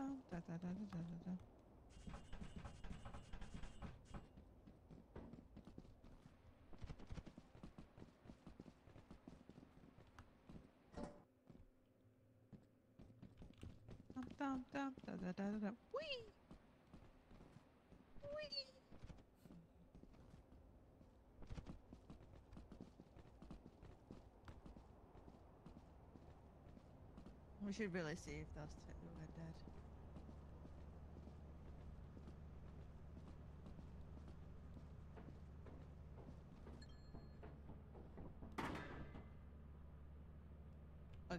Dum da da da da da da dum dum da da da da da. Wee. Wee. We should really see if those two are dead.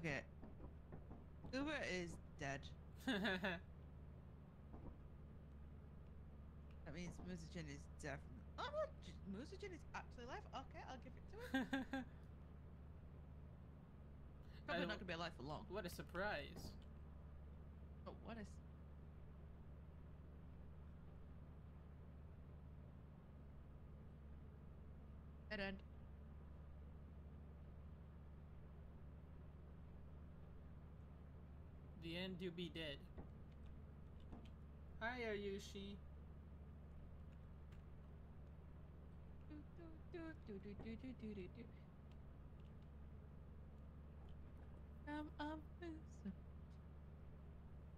Okay. Uber is dead. That means Muzojin is definitely. Oh, J- is actually alive. Okay, I'll give it to him. Probably don't- gonna be alive for long. what a surprise. Oh, what is? Dead end. the end, you'll be dead. Hi, Ayushi. Um, um,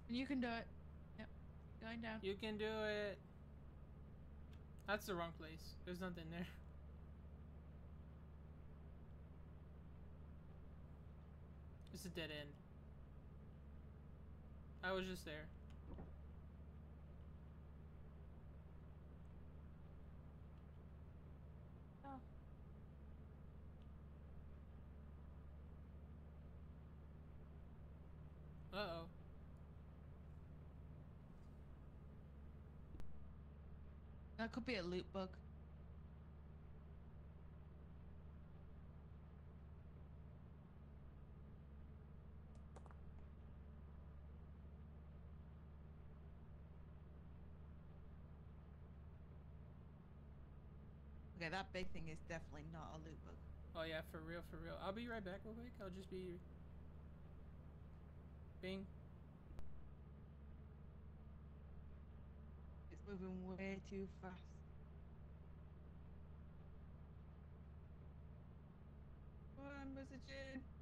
you can do it. Yep, going down. You can do it. That's the wrong place. There's nothing there. It's a dead end. I was just there. Oh. Uh oh. That could be a loot bug. That big thing is definitely not a loot bug. Oh yeah, for real, for real. I'll be right back real quick. I'll just be. Bing. It's moving way too fast. Come on, messaging.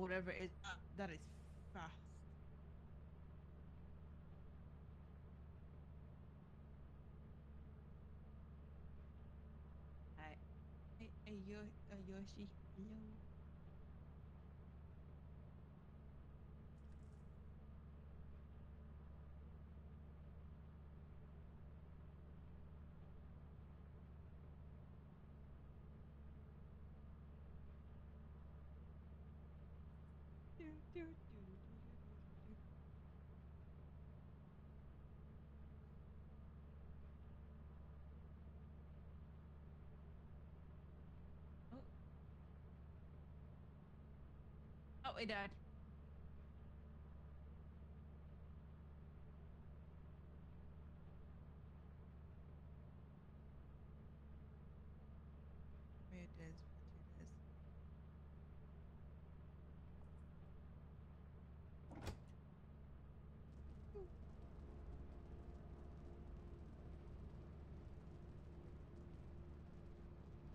Whatever it is. Uh, that is fast. Hi. Hey, hey, Yo, Yoshi. Hello. Do, do, do. Oh. Oh, it died.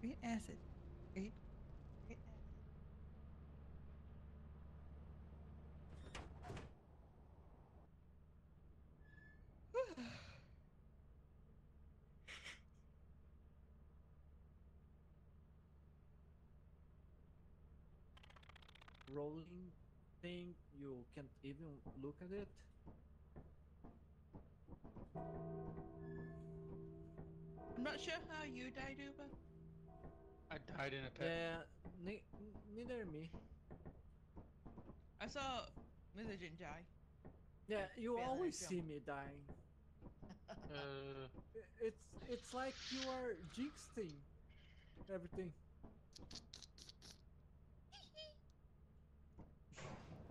Great acid. Great. Great acid. rolling thing, you can't even look at it. I'm not sure how you died, Uber. I died in a pit. Yeah, ne- neither me. I saw Muzojin die. Yeah, you Yeah, always see me dying. Uh, It's it's like you are jinxing everything.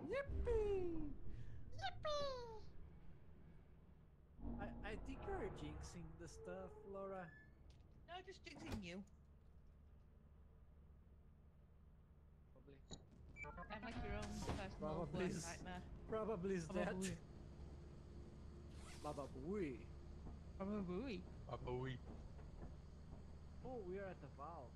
Yippee! Yippee! I I think you're jinxing the stuff, Lorra. No, just jinxing you. Probably. Have like your own personal Probably worst is- nightmare. Probably is that. Probably. Baba booey. Probably. Babooey. Oh, we are at the valve.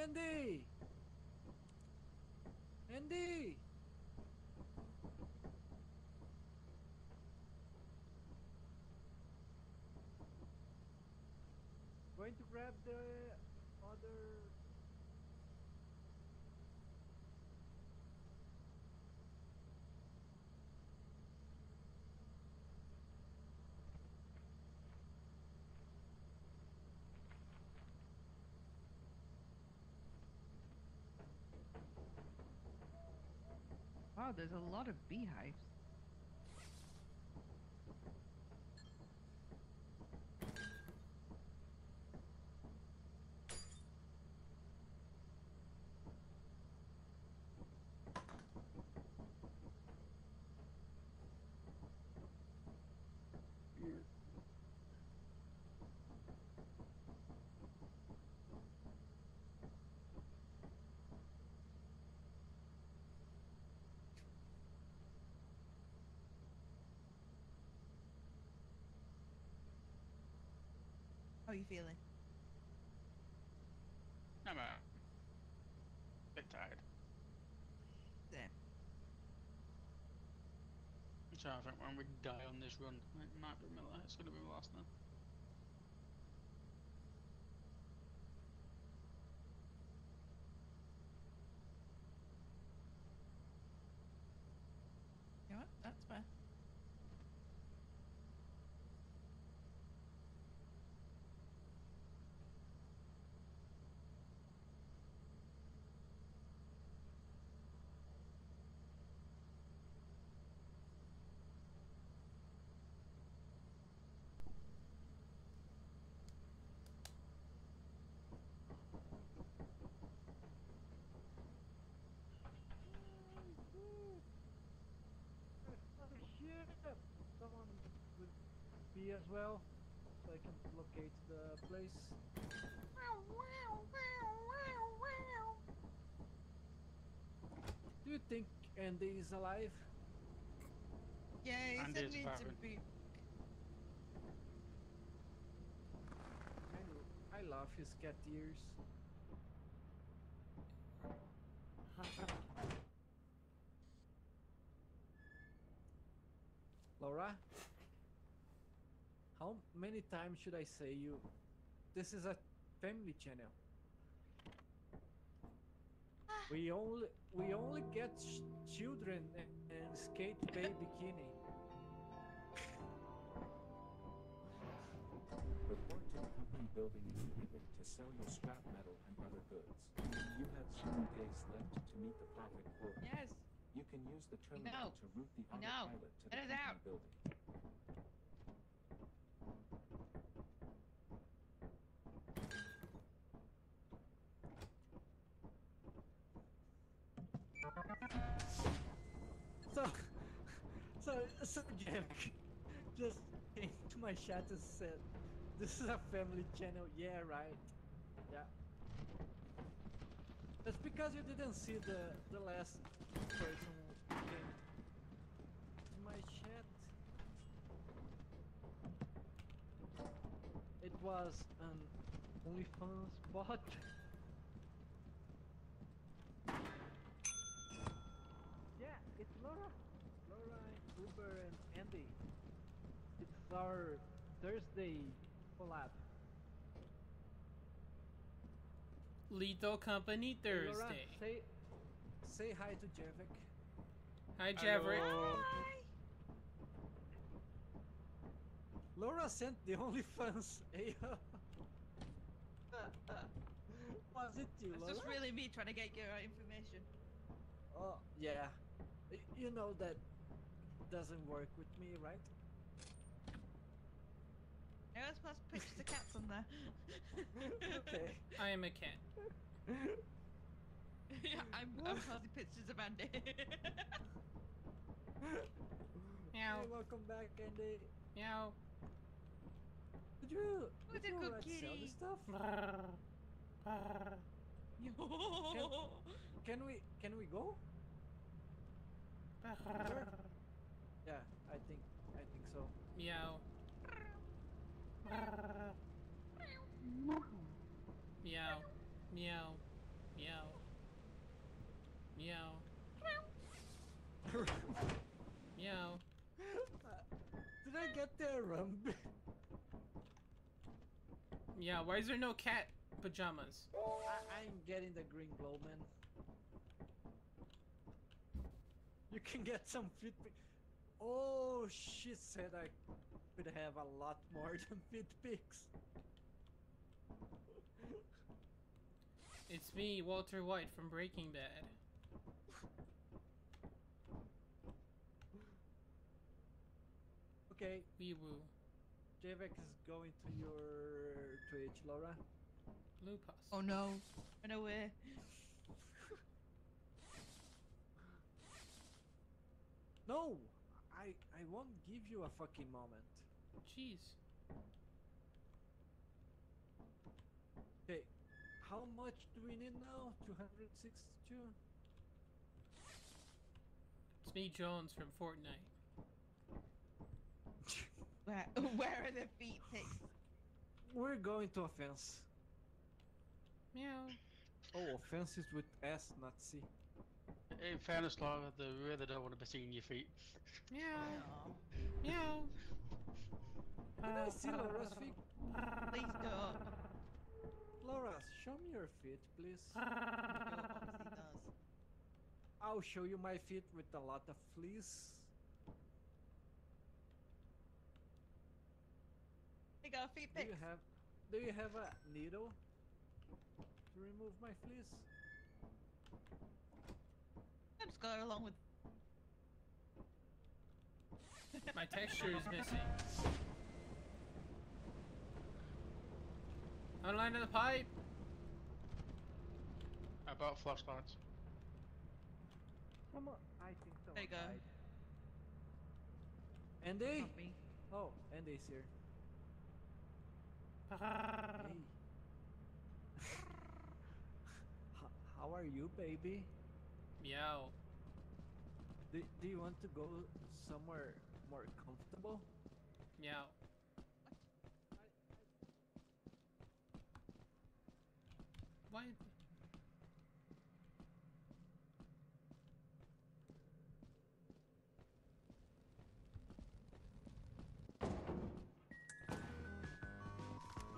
Andy! Andy! Going to grab the other. Wow, there's a lot of beehives. How are you feeling? I'm uh, a bit tired. There. So I think when we die on this run, it might be my last. It's gonna be my last now. Be as well, so I can locate the place. Do you think Andy is alive? Yeah, he And said it's me to Baron. be. I, l- I love his cat ears. Lorra? How many times should I say you? This is a family channel. We only we only get ch- children and, and skate bay bikini. Report to the company building immediately to sell your scrap metal and other goods. You have seven days left to meet the profit quota. Yes. You can use the We terminal know. to route the We know. autopilot to the Let us company out. building. just came to my chat and said, "This is a family channel." Yeah, right. Yeah. That's because you didn't see the the last person came to my chat. It was an OnlyFans bot. Yeah, it's Lorra. Lorra, and Uber, and Andy. It's our Thursday collab. Lethal Company Hey, Lorra, Thursday. say, say hi to Javik. Hi, Javerick. Hello. Lorra sent the OnlyFans. Hey, Was it you, It's Lorra? just really me trying to get your information. Oh, yeah. You know that doesn't work with me, right? I was supposed to picture the cats on there. okay. I am a cat. yeah, I'm, I'm posting pictures of Andy. Meow. Hey, welcome back, Andy. Meow. Did you, Who's did a you good sell kitty? this stuff? Brrr. Can we, can we go? Yeah, I think, I think so. Meow. Meow. Meow. Meow. Meow. Meow. Did I get there, Rumble? Yeah, why is there no cat pajamas? I am getting the green glow, man. You can get some feedback. Oh, shit, said I could have a lot more than fit pics. It's me, Walter White from Breaking Bad. Okay, Wee woo. Javek is going to your Twitch, Lorra. Lupus. Oh no. Run away. No, I I won't give you a fucking moment. Jeez. Okay, how much do we need now? 262? It's me, Jones from Fortnite. Where, where are the feet pics? We're going to offense. Meow. Oh, offense is with S, not C. In fairness, Lorra, they really don't want to be seeing your feet. Meow. Aw, Meow. Can I see Lorra's feet? Please don't. Lorra, show me your feet, please. Joe. I'll show you my feet with a lot of fleas. They got feet Do you have do you have a needle to remove my fleas? I'm just going along with. My texture is missing. Online to the pipe. About flashlights. Come on, I think so. There you go. Andy? Me. Oh, Andy's here. Hey. H- how are you, baby? Meow. Do, do you want to go somewhere more comfortable? Meow. Why?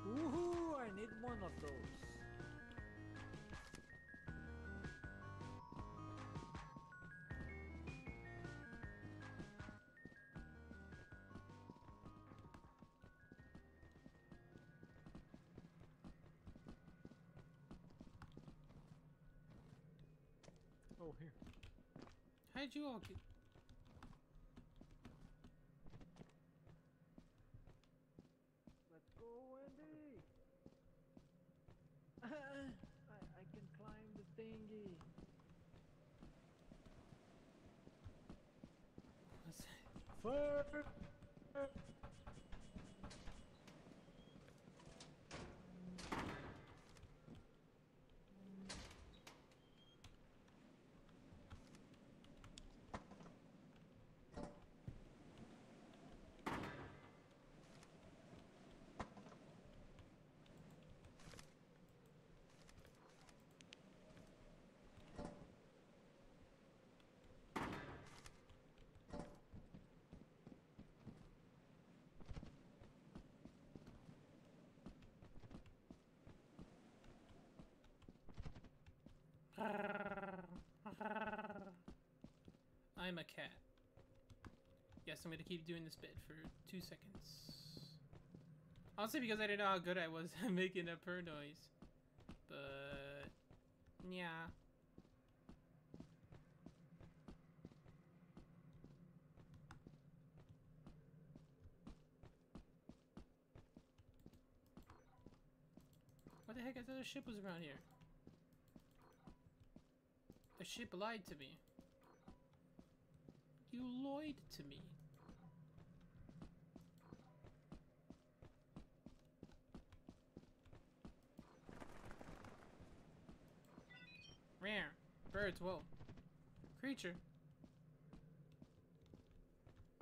Woohoo! I need one of those. Here. How did you all get? Let's go, Andy! Uh, I, I can climb the thingy. What's that? Fire! I'm a cat. Yes, I'm gonna keep doing this bit for two seconds. Honestly, because I didn't know how good I was at making a purr noise. But, yeah. What the heck? I thought a ship was around here. The ship lied to me. You lied to me. Rare. Birds, whoa. Creature.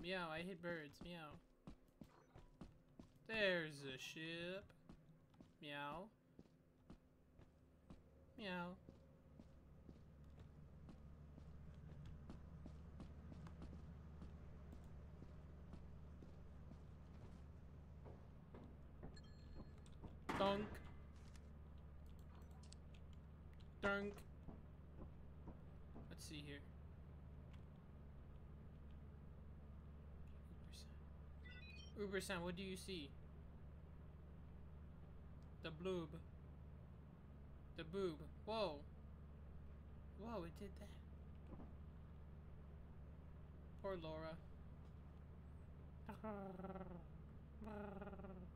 Meow, I hit birds. Meow. There's a ship. Meow. Meow. Dunk. Dunk. Let's see here. Uber-san, what do you see? The bloob. The boob. Whoa. Whoa, it did that. Poor Lorra.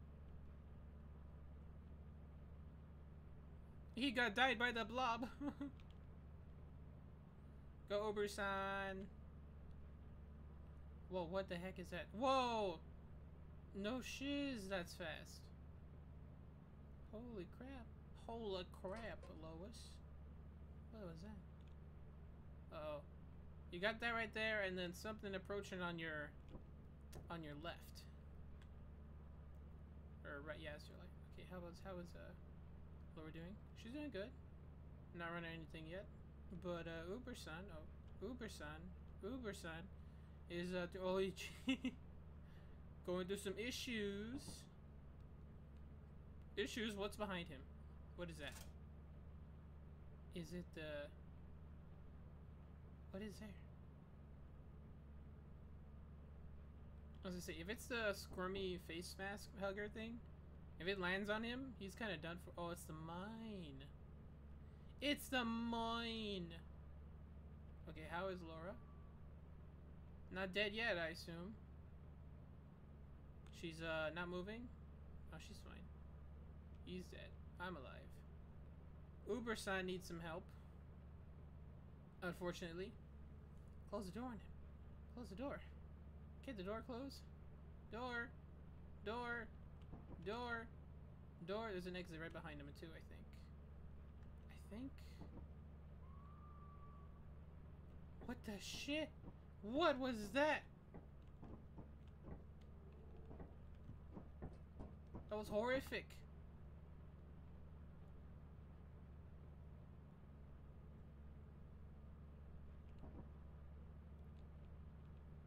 He got died by the blob. Go Uber-san. Whoa, what the heck is that? Whoa! No shiz, that's fast. Holy crap. Holy crap, Lois. What was that? Uh oh. You got that right there, and then something approaching on your on your left. Or right, yeah, it's your left. Okay, how was how was uh Lorra doing? She's doing good. Not running anything yet. But uh Uber-san, oh Uber-san, Uber Sun is uh oh he going through some issues. Issues, what's behind him? What is that? Is it the what is there? I was gonna say, if it's the squirmy face mask hugger thing, if it lands on him, he's kind of done for. Oh, it's the mine. It's the mine. Okay, how is Lorra? Not dead yet, I assume. She's uh not moving. Oh, she's fine. He's dead. I'm alive. Uber-san needs some help. Unfortunately. Close the door on him. Close the door. Okay, the door close. Door. Door. Door. Door. There's an exit right behind him too, I think. I think. What the shit? What was that? That was horrific.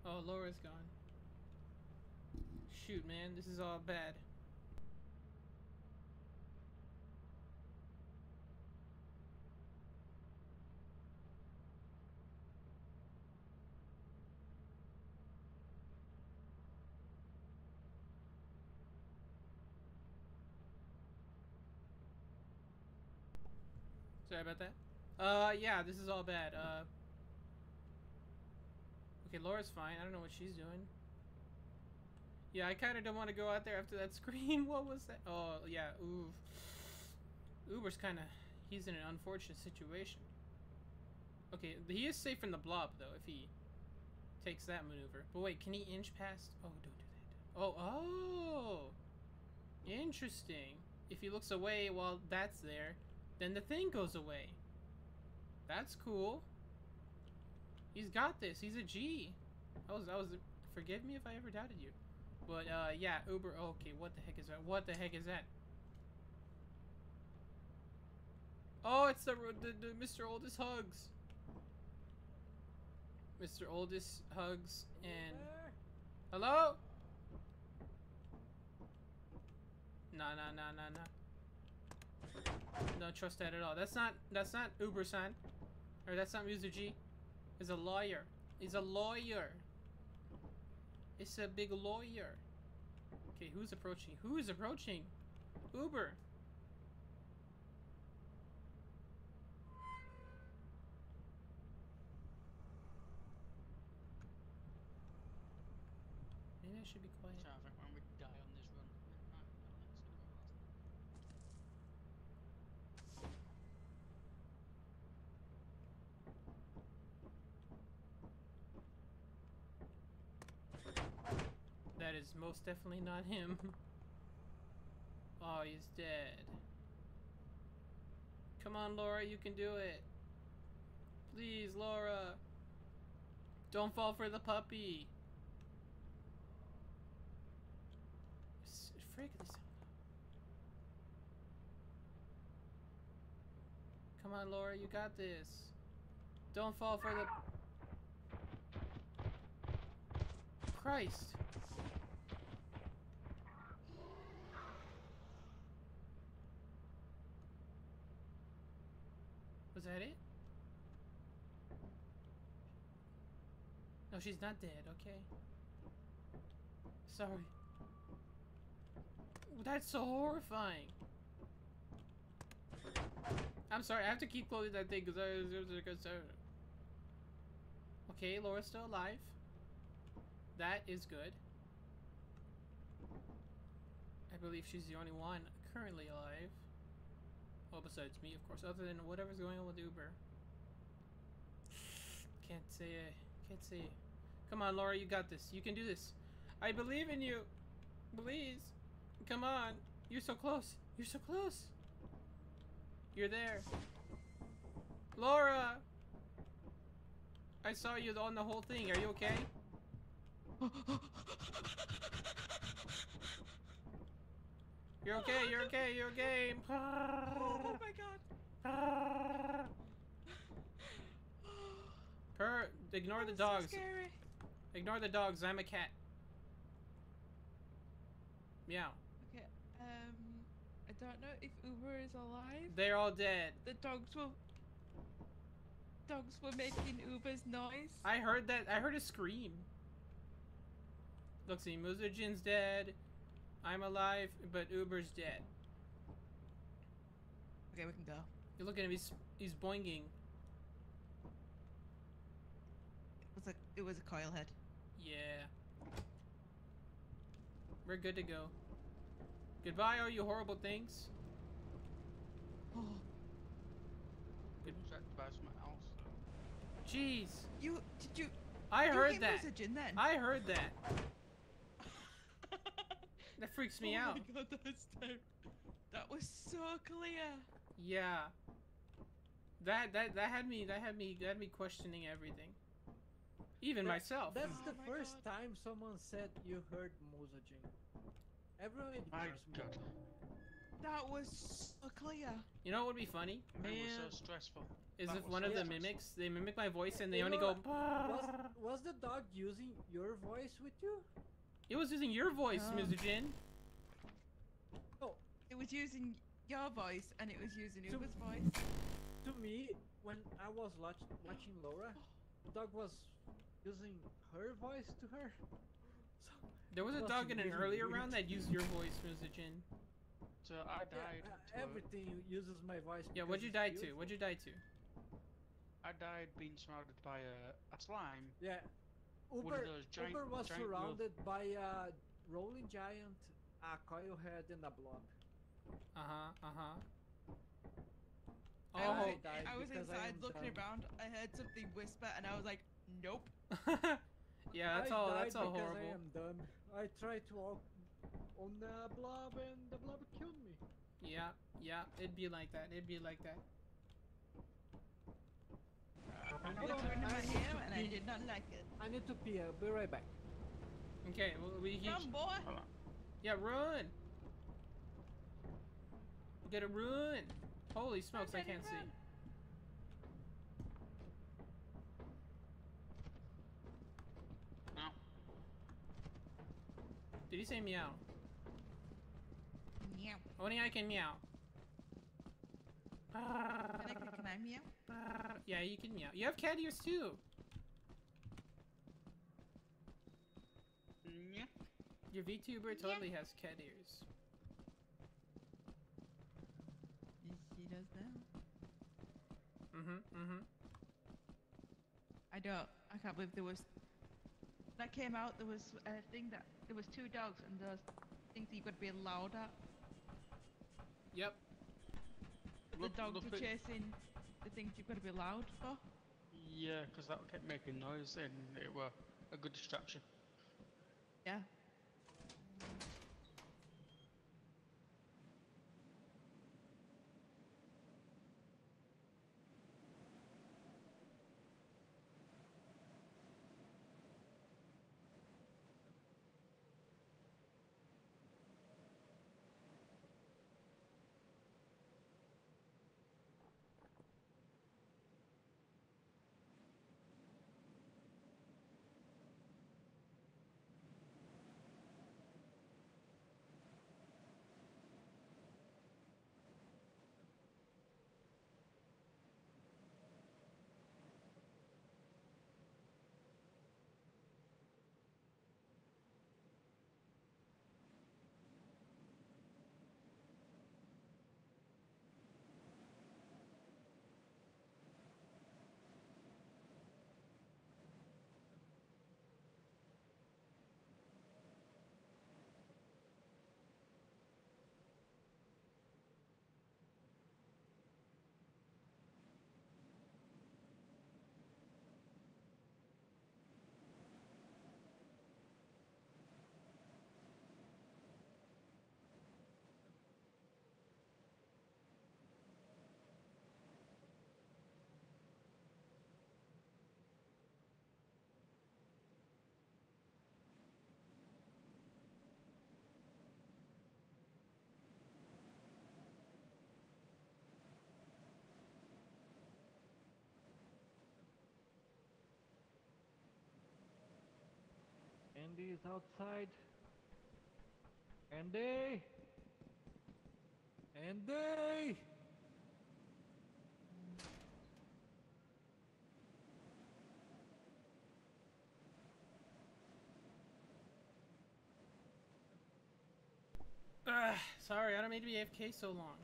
Oh, Lorra's gone. Shoot, man, this is all bad. Sorry about that. Uh, yeah, this is all bad. Uh, okay, Lorra's fine. I don't know what she's doing. Yeah, I kind of don't want to go out there after that scream. What was that? Oh, yeah, oof. Uber's kind of... He's in an unfortunate situation. Okay, he is safe from the blob, though, if he takes that maneuver. But wait, can he inch past? Oh, don't do that. Oh, oh! Interesting. If he looks away while that's there, then the thing goes away. That's cool. He's got this. He's a G. I was, I was, forgive me if I ever doubted you. But, uh, yeah, Uber, okay, what the heck is that? What the heck is that? Oh, it's the, the, the Mr. Oldest Hugs. Mr. Oldest Hugs and... Hello? Nah, nah, nah, nah, nah. Don't trust that at all. That's not, that's not Uber-san. Or that's not Mizuji. He's a lawyer. He's a lawyer. It's a big lawyer. Okay, who's approaching? Who is approaching? Uber. Maybe I should be quiet. So I think when we die on this run, right, well, let's go last. Is most definitely not him. Oh, he's dead. Come on, Lorra, you can do it. Please, Lorra. Don't fall for the puppy. Frick this. Come on, Lorra, you got this. Don't fall for the. Christ. That it? No, she's not dead, okay. Sorry. That's so horrifying. I'm sorry, I have to keep closing that thing because I was a. Okay, Lorra's still alive. That is good. I believe she's the only one currently alive. Well, besides me, of course, other than whatever's going on with Uber. Can't say it. Can't say. Come on, Lorra, you got this. You can do this. I believe in you. Please. Come on. You're so close. You're so close. You're there. Lorra! I saw you on the whole thing. Are you okay? You're okay, you're okay, you're okay. Oh my god. Her, ignore the was so dogs. scary. Ignore the dogs. I'm a cat. Meow. Okay. Um, I don't know if Uber is alive. They're all dead. The dogs were. Dogs were making Uber's noise. I heard that. I heard a scream. Look, see, Muzojin's dead. I'm alive, but Uber's dead. Okay, we can go. You look at him. He's he's boinging. It was a it was a coil head. Yeah. We're good to go. Goodbye, all you horrible things. Oh, Checked by something else. so- Jeez. you did you? I heard hit that. Muzojin then. I heard that. That freaks me oh out. my god, that's ter- That was so clear. Yeah. That that that had me that had me that had me questioning everything. Even That- myself. That's Oh the my first God. time someone said you heard Muzojin. Everyone My ignores. God, That was so clear. You know what would be funny? Man, it was Man. so stressful. Is That if was one of so the stressful. mimics they mimic my voice and they You only know go Was, was the dog using your voice with you? It was using your voice, Um, Muzojin. Oh, it was using your voice and it was using So- Uber's voice. To me, when I was watch, watching Lorra, the dog was using her voice to her. So, There was a must dog in an earlier weird. round that used your voice, Muzojin. So I died. uh, to a- everything uses my voice. Yeah, what'd you it's die to? What'd you die to? I died being surrounded by a, a slime. Yeah. One of Uber, giant- Uber was giant wolf- surrounded by a rolling giant, a coil head, and a blob. Uh huh. Uh huh. I Oh. was, died I was because I inside looking dumb. around. I heard something whisper and I was like, nope. yeah, that's I all. died That's all because horrible. I am dumb. I tried to walk on the blob and the blob killed me. Yeah, yeah. It'd be like that. It'd be like that. It Hold on, turned I my need hair to and I pee. did not like it. I need to pee. I'll be right back. Okay. Well, we keep. Come, boy. Hold on. Yeah, run. You gotta run. Holy smokes! I Daddy, can't see. run. No. Did he say meow? Meow. Only I can meow. Can I, can I meow? Yeah, you can meow. You have cat ears too. Yeah. Your VTuber totally has cat ears. He does now. Mm-hmm. Mm-hmm. I don't. I can't believe there was. That came out. There was a thing that there was two dogs and those things that you to be loud at. Yep. The dogs were chasing the things you've got to be loud for. Yeah, because that kept making noise and it were a good distraction. Yeah. Andy is outside. Andy! Andy! Ugh, sorry, I don't mean to be AFK so long.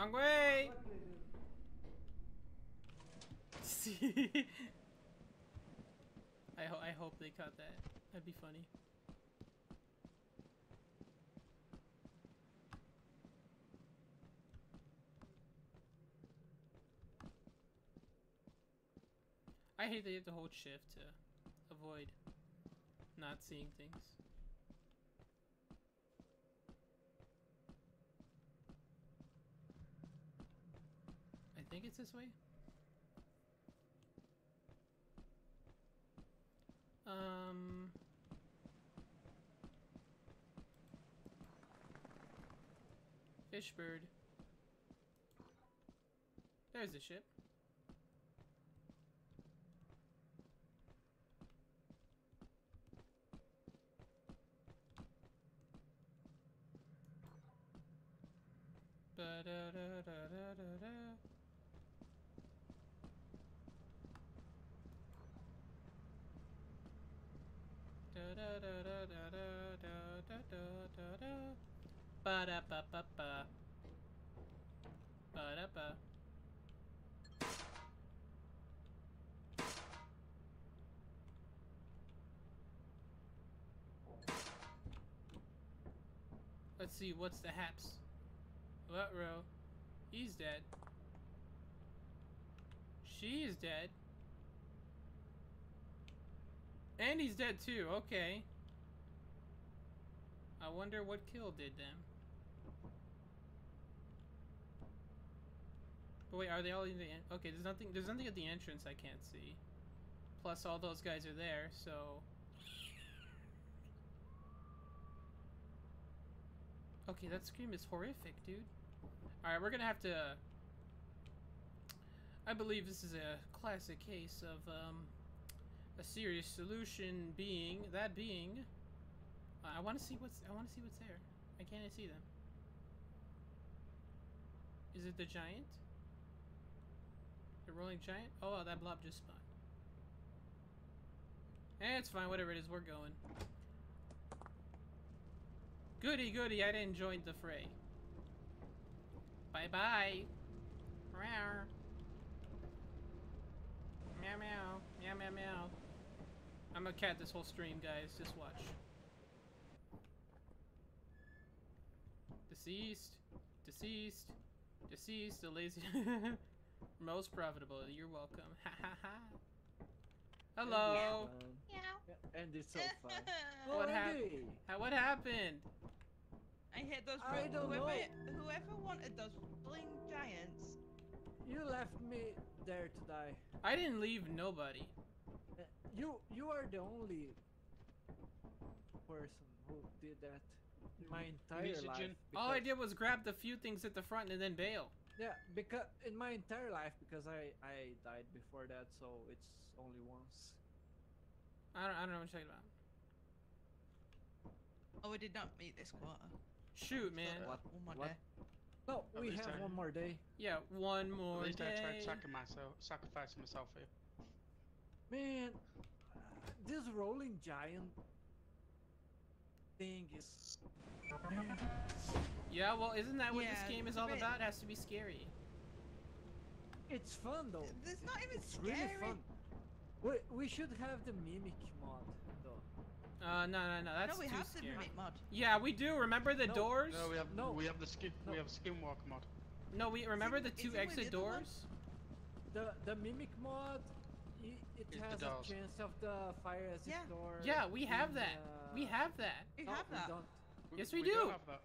Wrong way! See? I, ho- I hope they caught that. That'd be funny. I hate that you have to hold shift to avoid not seeing things. I think it's this way. Um. Fishbird. There's the ship ba da ba ba ba ba da ba. Let's see, what's the haps? What row? He's dead. She is dead. And he's dead too, okay. I wonder what kill did them. But wait, are they all in the okay, there's nothing there's nothing at the entrance I can't see. Plus all those guys are there, so Okay, that scream is horrific, dude. Alright, we're gonna have to I believe this is a classic case of um a serious solution being that being I want to see what's I want to see what's there. I can't see them. Is it the giant? The rolling giant? Oh, wow, that blob just spawned. Eh, it's fine. Whatever it is, we're going. Goody, goody. I didn't join the fray. Bye bye. Meow. Meow meow. Meow meow meow. I'm a cat this whole stream, guys. Just watch. Deceased. Deceased. Deceased. The lazy. Most profitable. You're welcome. Ha ha ha. Hello. Fun. Meow. Yeah, and it's so fun. What happened? How, what happened? I hit those. I don't whoever, know. whoever wanted those rolling giants. You left me there to die. I didn't leave nobody. Uh, You you are the only person who did that in my entire life. All I did was grab the few things at the front and then bail. Yeah, because in my entire life, because I I died before that, so it's only once. I don't, I don't know what you're talking about. Oh, we did not meet this quarter. Shoot, man. What? One more What? day. No, At we have I- one more day. Yeah, one more At least I tried day. sacri- myself, sacrificing myself for you. Man, uh, this rolling giant thing is. Yeah, well, isn't that what Yeah, this game is all about? It has to be scary. It's fun though. It's not even It's scary. really fun. We, we should have the mimic mod though. Uh, no, no, no, that's no, we too have scary. to mimic mod. Yeah, we do. Remember the No, doors? No, we have No. we have the skin No. we have skinwalker mod. No, we remember the two exit the other one? doors. the the mimic mod, it, it Is the has a chance of the fire as Yeah. door. Yeah, we have in, that. We have that. You no, have we that. don't. Yes, we don't do. have that.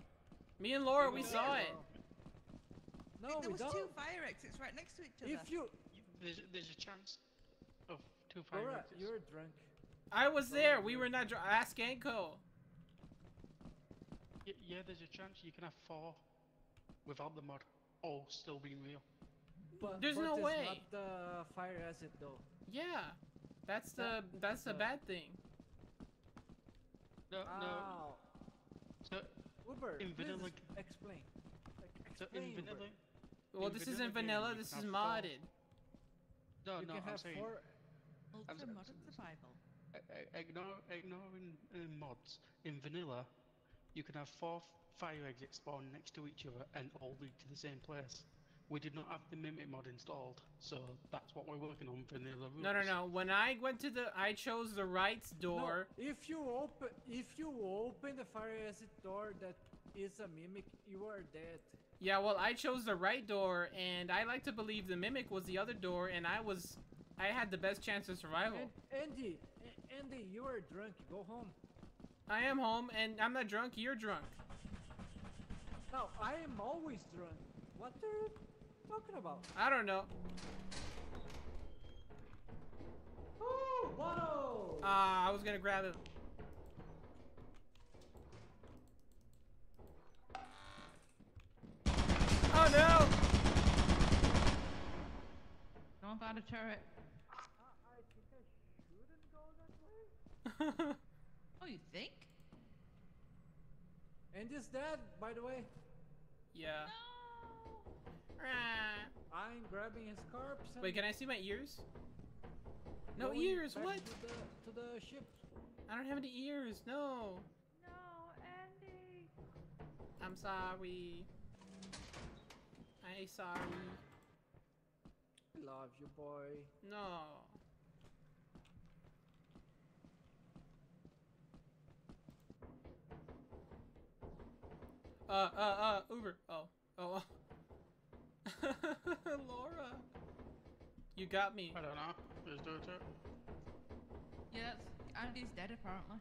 Me and Lorra, We we saw it. No, there we was don't. two fire exits right next to each other. If you, There's, there's a chance of two fire Lorra, exits. you're drunk. I was there. We were not. Dr- Ask Anko. Y- yeah, there's a chance you can have four without the mod, all still being real. But There's but no it's way. Not the fire exit though. Yeah, that's the That- that's the bad thing. No, no. So, Uber, In vanilla- explain. Like, so explain, in Uber. Well, in this vanilla isn't vanilla. you This is have four. modded. no, you no, can I'm have saying four. Ultra I'm- modern survival. ignore ignoring uh, mods. In vanilla, you can have four fire exits spawn next to each other and all lead to the same place. We did not have the mimic mod installed, so that's what we're working on for the other rules. No, no, no. When I went to the, I chose the right door. No, if you open, if you open the fire exit door that is a mimic, you are dead. Yeah, well, I chose the right door, and I like to believe the mimic was the other door, and I was, I had the best chance of survival. And Andy, Andy, you are drunk. Go home. I am home, and I'm not drunk. You're drunk. No, I am always drunk. What are you talking about? I don't know. Oh, Wado! Ah, I was gonna grab it. Oh no! Don't find a turret. I think I shouldn't go that way. Oh, you think? Andy's that, by the way. yeah. No. I'm grabbing his corpse. And Wait, can I see my ears? No ears. What? To the, to the ship. I don't have any ears. No. No, Andy. I'm sorry. I'm sorry. I love you, boy. No. Uh, uh, uh, Uber. Oh, oh. Lorra. You got me. I don't know. Just do it. to it. Yes, Andy's dead apparently.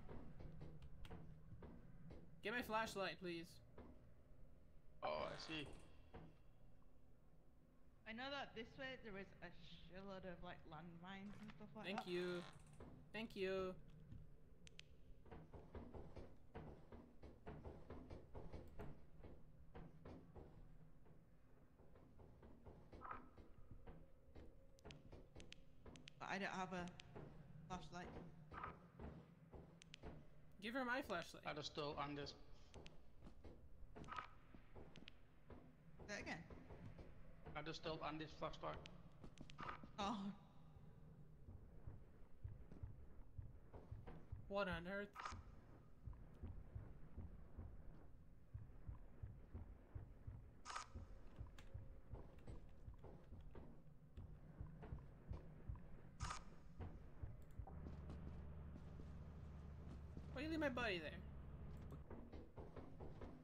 Get my flashlight, please. Oh, I see. I know that this way there is a shitload of like landmines and stuff like Thank that. Thank you. Thank you. I don't have a flashlight. Give her my flashlight. I just stole Anders. Say that again. I just stole Andy's flashlight. Oh, What on earth? Why leave my buddy there?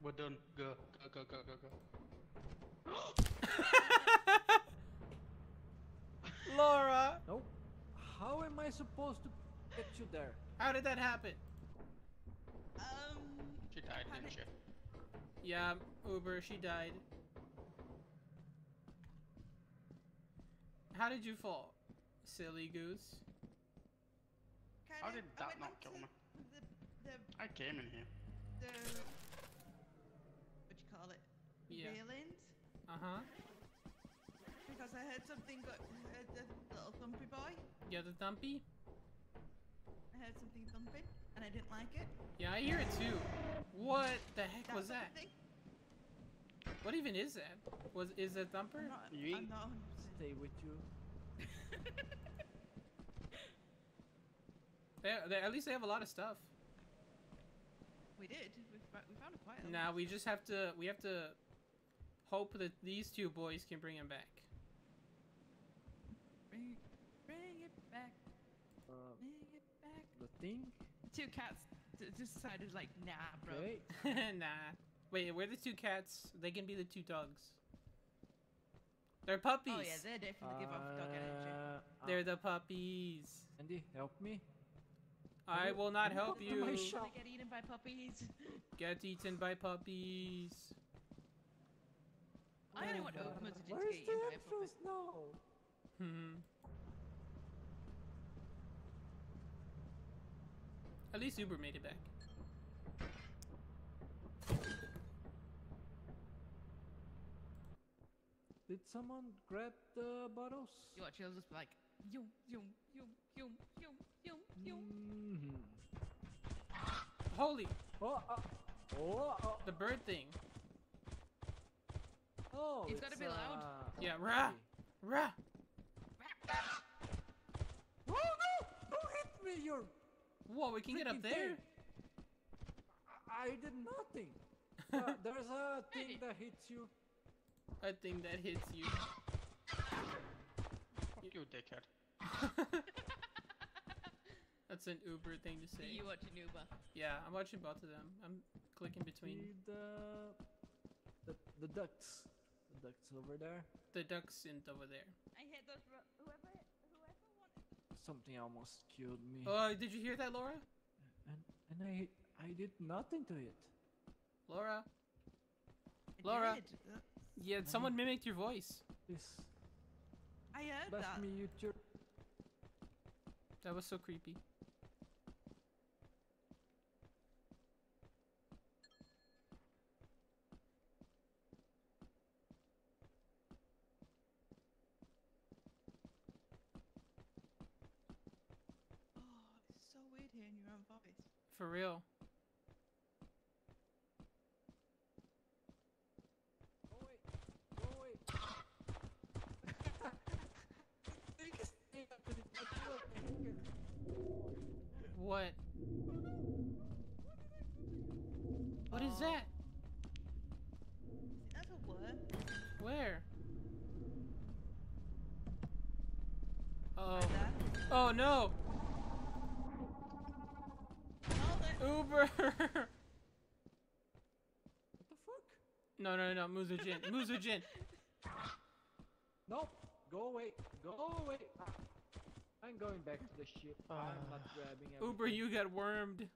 We're done. Go, go, go, go, go, go. Lorra, Nope. How am I supposed to get you there? how did that happen? um, She died, didn't she? Yeah, Uber, she died. How did you fall? Silly goose. kind How did I that not kill me? The, the, I came in here. the, what do you call it? Yeah. Railings. Uh huh. Because I heard something go, heard the little thumpy boy. Yeah, the thumpy? I heard something thumping, and I didn't like it. Yeah, I hear it too. What the heck was That that? thing. What even is that? Was is a thumper? I'm not. I'm not. Stay with you. They, they, at least they have a lot of stuff. We did. We, we found a lot. Now we just have to we have to hope that these two boys can bring him back. Bring, bring it back. Uh, Bring it back. the thing. Two cats just decided like, nah, bro. Okay. nah. Wait, where the two cats? They can be the two dogs. They're puppies. Oh yeah, they definitely give off dog energy. Uh, They're the puppies. Andy, help me. I will not can you help my you. shop? Get eaten by puppies. Get eaten by puppies. I only want Oakmans to Where's get the eaten by a puppy. entrance? No. Hmm. At least Uber made it back. Did someone grab the bottles? You watch, he'll just be like, yum, yum, yum, yum, yum, yum, yum. Mhm. Holy, Oh, uh, oh, oh, the bird thing. oh, It's gotta be it's, loud. uh, Yeah, rah, okay. rah. Oh no! Don't hit me, you Whoa, we can get up there. thing. I, I did nothing. Uh, there's a thing that hits you. A thing that hits you. Fuck you, dickhead. That's an Uber thing to say. You watching Uber. Yeah, I'm watching both of them. I'm clicking between the, the the ducks. The ducks over there. the ducks and over there. I hit those. Ro- whoever, whoever wanted. Something almost killed me. Oh, did you hear that, Lorra? and and I I did nothing to it. Lorra? I Lorra. did. That- Yeah, someone mimicked your voice. This I heard left that. me you your That was so creepy. Oh, it's so weird hearing your own voice. For real. Go away. Go away. Biggest thing I could imagine. What? What is that? That's a word. Where? Oh. Oh no! Hold it. Uber! What the fuck? no, no, no, Muzojin. Muzojin. Nope. Go away. Go away. I'm going back to the ship. I'm not ah. grabbing Uber, you got wormed.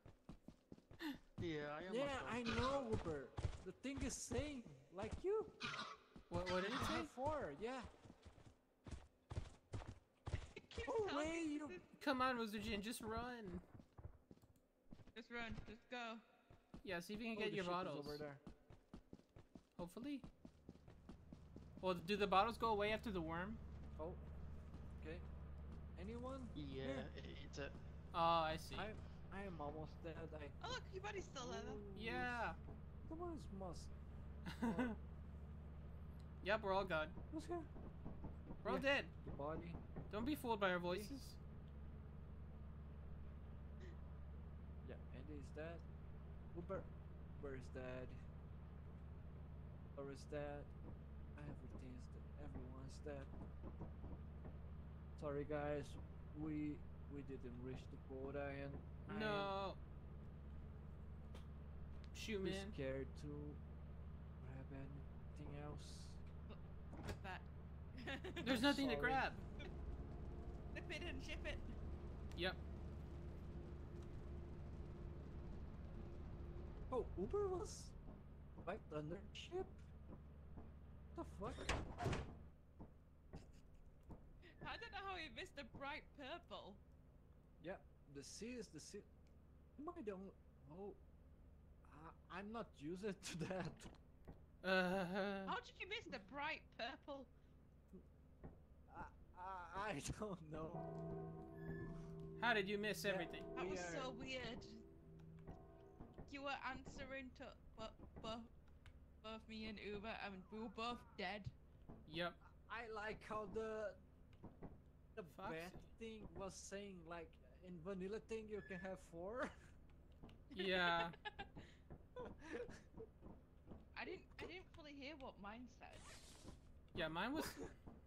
Yeah, I am. Yeah. I know, Uber. The thing is saying like you. What, what did it say? Before, yeah. Go away, you. Come on, Muzojin, just run. Just run. Just go. Yeah, see if you can Oh, get your ship bottles. over there. Hopefully. Well, do the bottles go away after the worm? Oh. Okay. Anyone? Yeah, Here. it- it's a. Oh, I see. I I am almost dead. I. Oh look, your body's still there. though. Yeah. Someone must. yep, we're all gone. Who's here? We're all Yeah. dead. The body. Don't be fooled by our voices. Yeah, Andy is dead. Uber. Uber is dead. Lorra is dead. Everything is dead. Everyone's dead. Sorry guys, we we didn't reach the quota and I No. Shoot, am man. scared to grab anything else. With that. There's nothing to grab. Flip it and ship it. Yep. Oh, Uber was right under ship. The fuck? I don't know how he missed the bright purple. Yeah, the sea is the sea. I don't. Oh, I, I'm not used to that. Uh, How did you miss the bright purple? I, I, I don't know. how did you miss Yeah. everything? That was so weird. You were answering to both, both, both me and Uber, and we were both dead. Yep. I like how the the Foxy. bat thing was saying like in vanilla thing you can have four. Yeah. I didn't, I didn't fully hear what mine said. Yeah, mine was.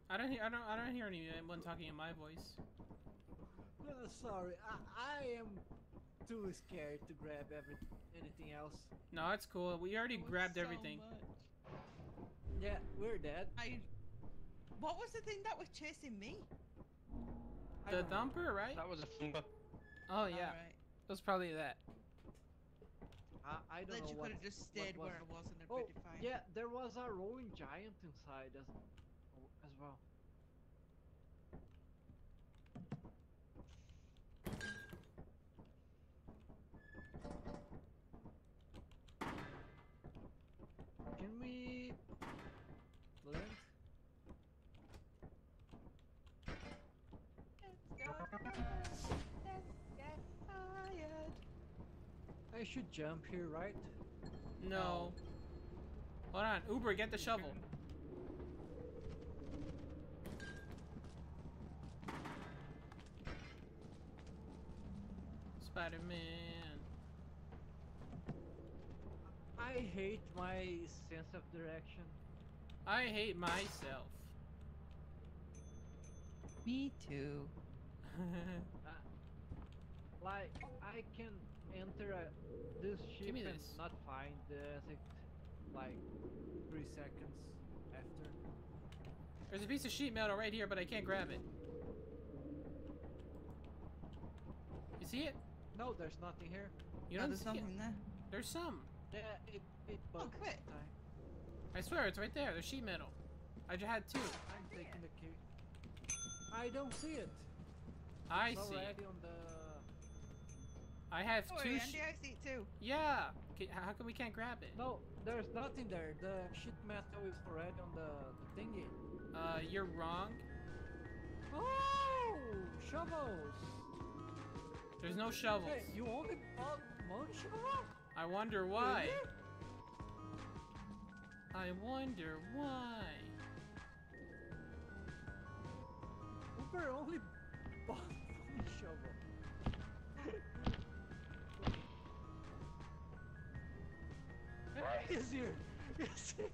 I don't hear. I don't. I don't hear anyone talking in my voice. No, sorry, I, I am too scared to grab every, anything else. No, it's cool. We already It grabbed so everything. much. Yeah, we're dead. I, What was the thing that was chasing me? The don't know. dumper, right? That was a thumper. Oh yeah, Alright. it was probably that. I, I don't Then know you could have just stayed was where it? I was and it'd Oh, yeah, there was a rolling giant inside as, as well. I should jump here, right? No. Hold on, Uber, get the shovel. Spider-Man. I hate my sense of direction. I hate myself. Me too. Uh, like, I can enter a, this ship and this. not find the exit, like, Three seconds after. There's a piece of sheet metal right here, but I can't grab it. You see it? no, there's nothing here. You no, don't there's see nothing it? there. There's some. Yeah, it, it Oh, bugged quit. this time. I swear, it's right there. There's sheet metal. I just had two. I'm taking the key. I don't see it. I it's see. it. already on the. I have Oh, two. Andy, sh- I see it too. yeah. Ca- How come we can't grab it? No, there's. Nothing there. The sheet metal is already on the, the thingy. Uh, you're wrong. Oh, shovels. There's no shovels. Hey, you only bought one shovel? I wonder why. Really? I wonder why. Uber only bought one shovel. Hey, he's here. He's here.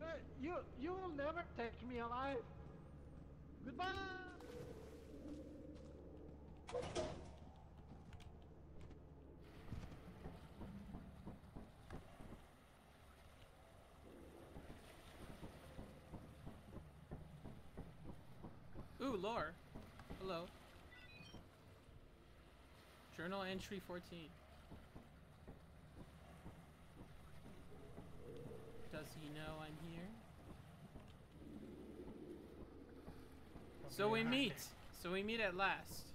Hey, you, you will never take me alive. Goodbye. Ooh, lore. Hello. Journal entry 14. Does he know I'm here? So we meet. So we meet at last.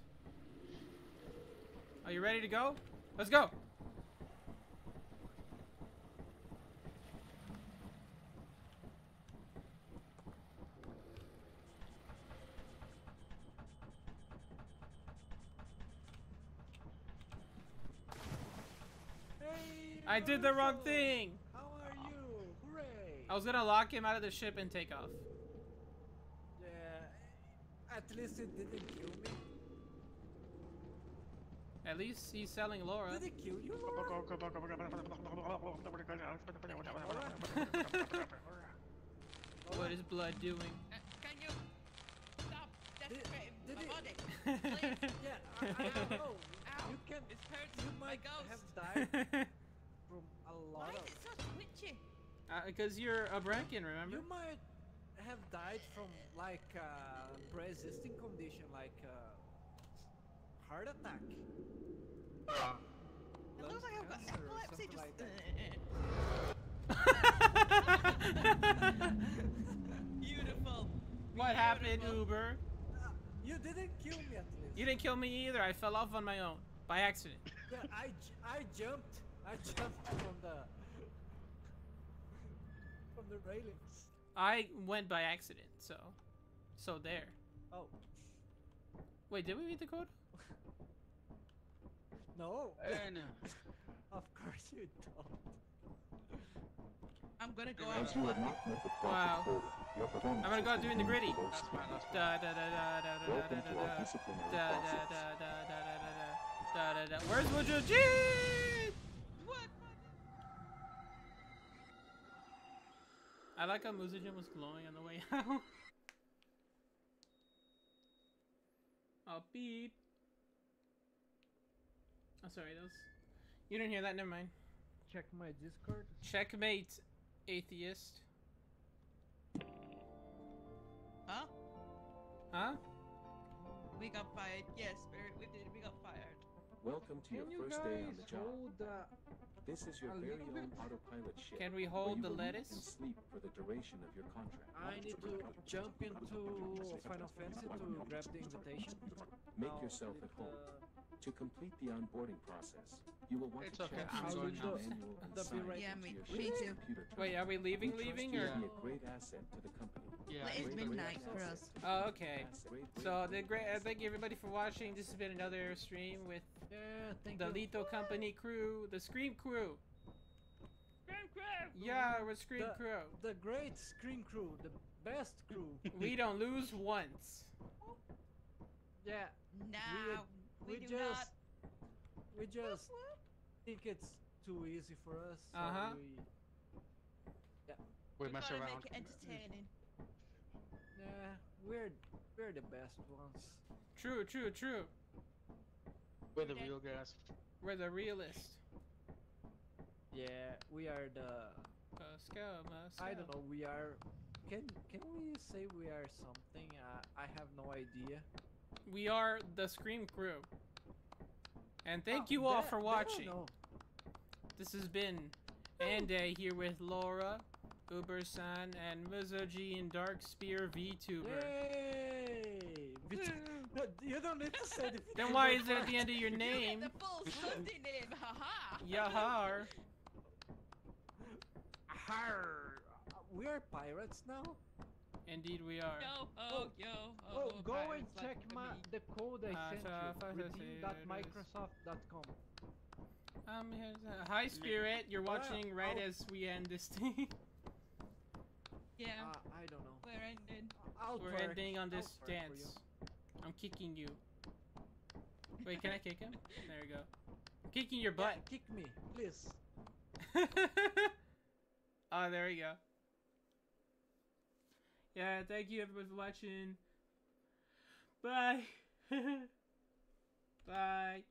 Are you ready to go? Let's go. Hey, I did the wrong thing. How are you? Hooray! I was gonna lock him out of the ship and take off. Yeah, at least it didn't kill me. At least he's selling Lorra. Did it kill you, Lorra? What is blood doing? Uh, can you stop Did- desecrating did my it- body? Yeah, I, I don't know. Ow, You can. it hurts You my might have died Because Uh, you're a Brankin, remember? You might have died from like uh, pre-existing condition, like uh, heart attack. It looks like I've got epilepsy. Just like that. beautiful. what happened, Beautiful. Uber? Uh, you didn't kill me at least. You didn't kill me either. I fell off on my own by accident. Yeah, I, j- I jumped. I jumped from the from the railings. I went by accident, so so there. Oh Wait, did we read the code? no! Uh, no. Of course you don't. I'm gonna go As out. you have not met the Wow. profit quota, your performance I'm gonna go out will doing the be gritty. reversed. That's fine, that's fine. Da da da da da da da Welcome da to our da disciplinary da da da process. da da da da da da da da. Where's Muzojin? What? I like how Muzojin was glowing on the way out. Oh beep. I'm oh sorry, those. You didn't hear that. Never mind. check my Discord? Checkmate, atheist. Huh? Huh? We got fired. Yes, Spirit, we did. We got fired. Welcome to Can your you first day on the job. hold uh, This is your very own autopilot ship. Can we hold the will eat and lettuce? sleep for the duration of your contract. I need to jump into Final Fantasy to grab the invitation. Make yourself I at need, home. To complete the onboarding process, you will want It's to okay, check I'm your going manual and sign right Yeah, into me- your me ship's too. computer Wait, are we leaving? We Leaving or? be a great asset to the company. Yeah. Well, it's Great, midnight for us. Oh, okay. Asset. Great, great, So the great great. Uh, thank you everybody for watching. This has been another stream with Yeah, the you. Lethal Company crew, the Scream crew. Scream, scream! Yeah, we're Scream The- crew. The great screen crew, the best crew. We don't lose once. yeah, No, we, we do just not. we just think it's too easy for us. So Uh-huh. we, We We mess gotta around. make it entertaining. yeah, we're we're the best ones. True, true, true. We're the real guys. We're the realist. Yeah, we are the. Let's go, let's I don't know. We are. Can can we say we are something? I I have no idea. We are the Scream crew. And thank Oh, you all that- for watching. This has been Anday here with Lorra, Uber-san, and Muzojin and Dark Spear VTuber. Yay! Vit- you don't need to say the. Then why is it at the end of your name? get the full Sunday name, haha! Yahar. Har! We are pirates now. Indeed we are. Yo, oh, yo, oh, Oh, go and pirates like check my the code I Ah, sent so if I you. say it is- Redeem.microsoft.com. Um, here's a- hi Spirit, you're watching right I'll- as we end this thing. Yeah, Uh, I don't know. we're ending. I'll We're twerk. ending on I'll this twerk for you. dance. I'm kicking you. Wait, can I kick him? There we go. I'm kicking your Yeah, butt. kick me, please. oh, there we go. Yeah, thank you everybody for watching. Bye. Bye.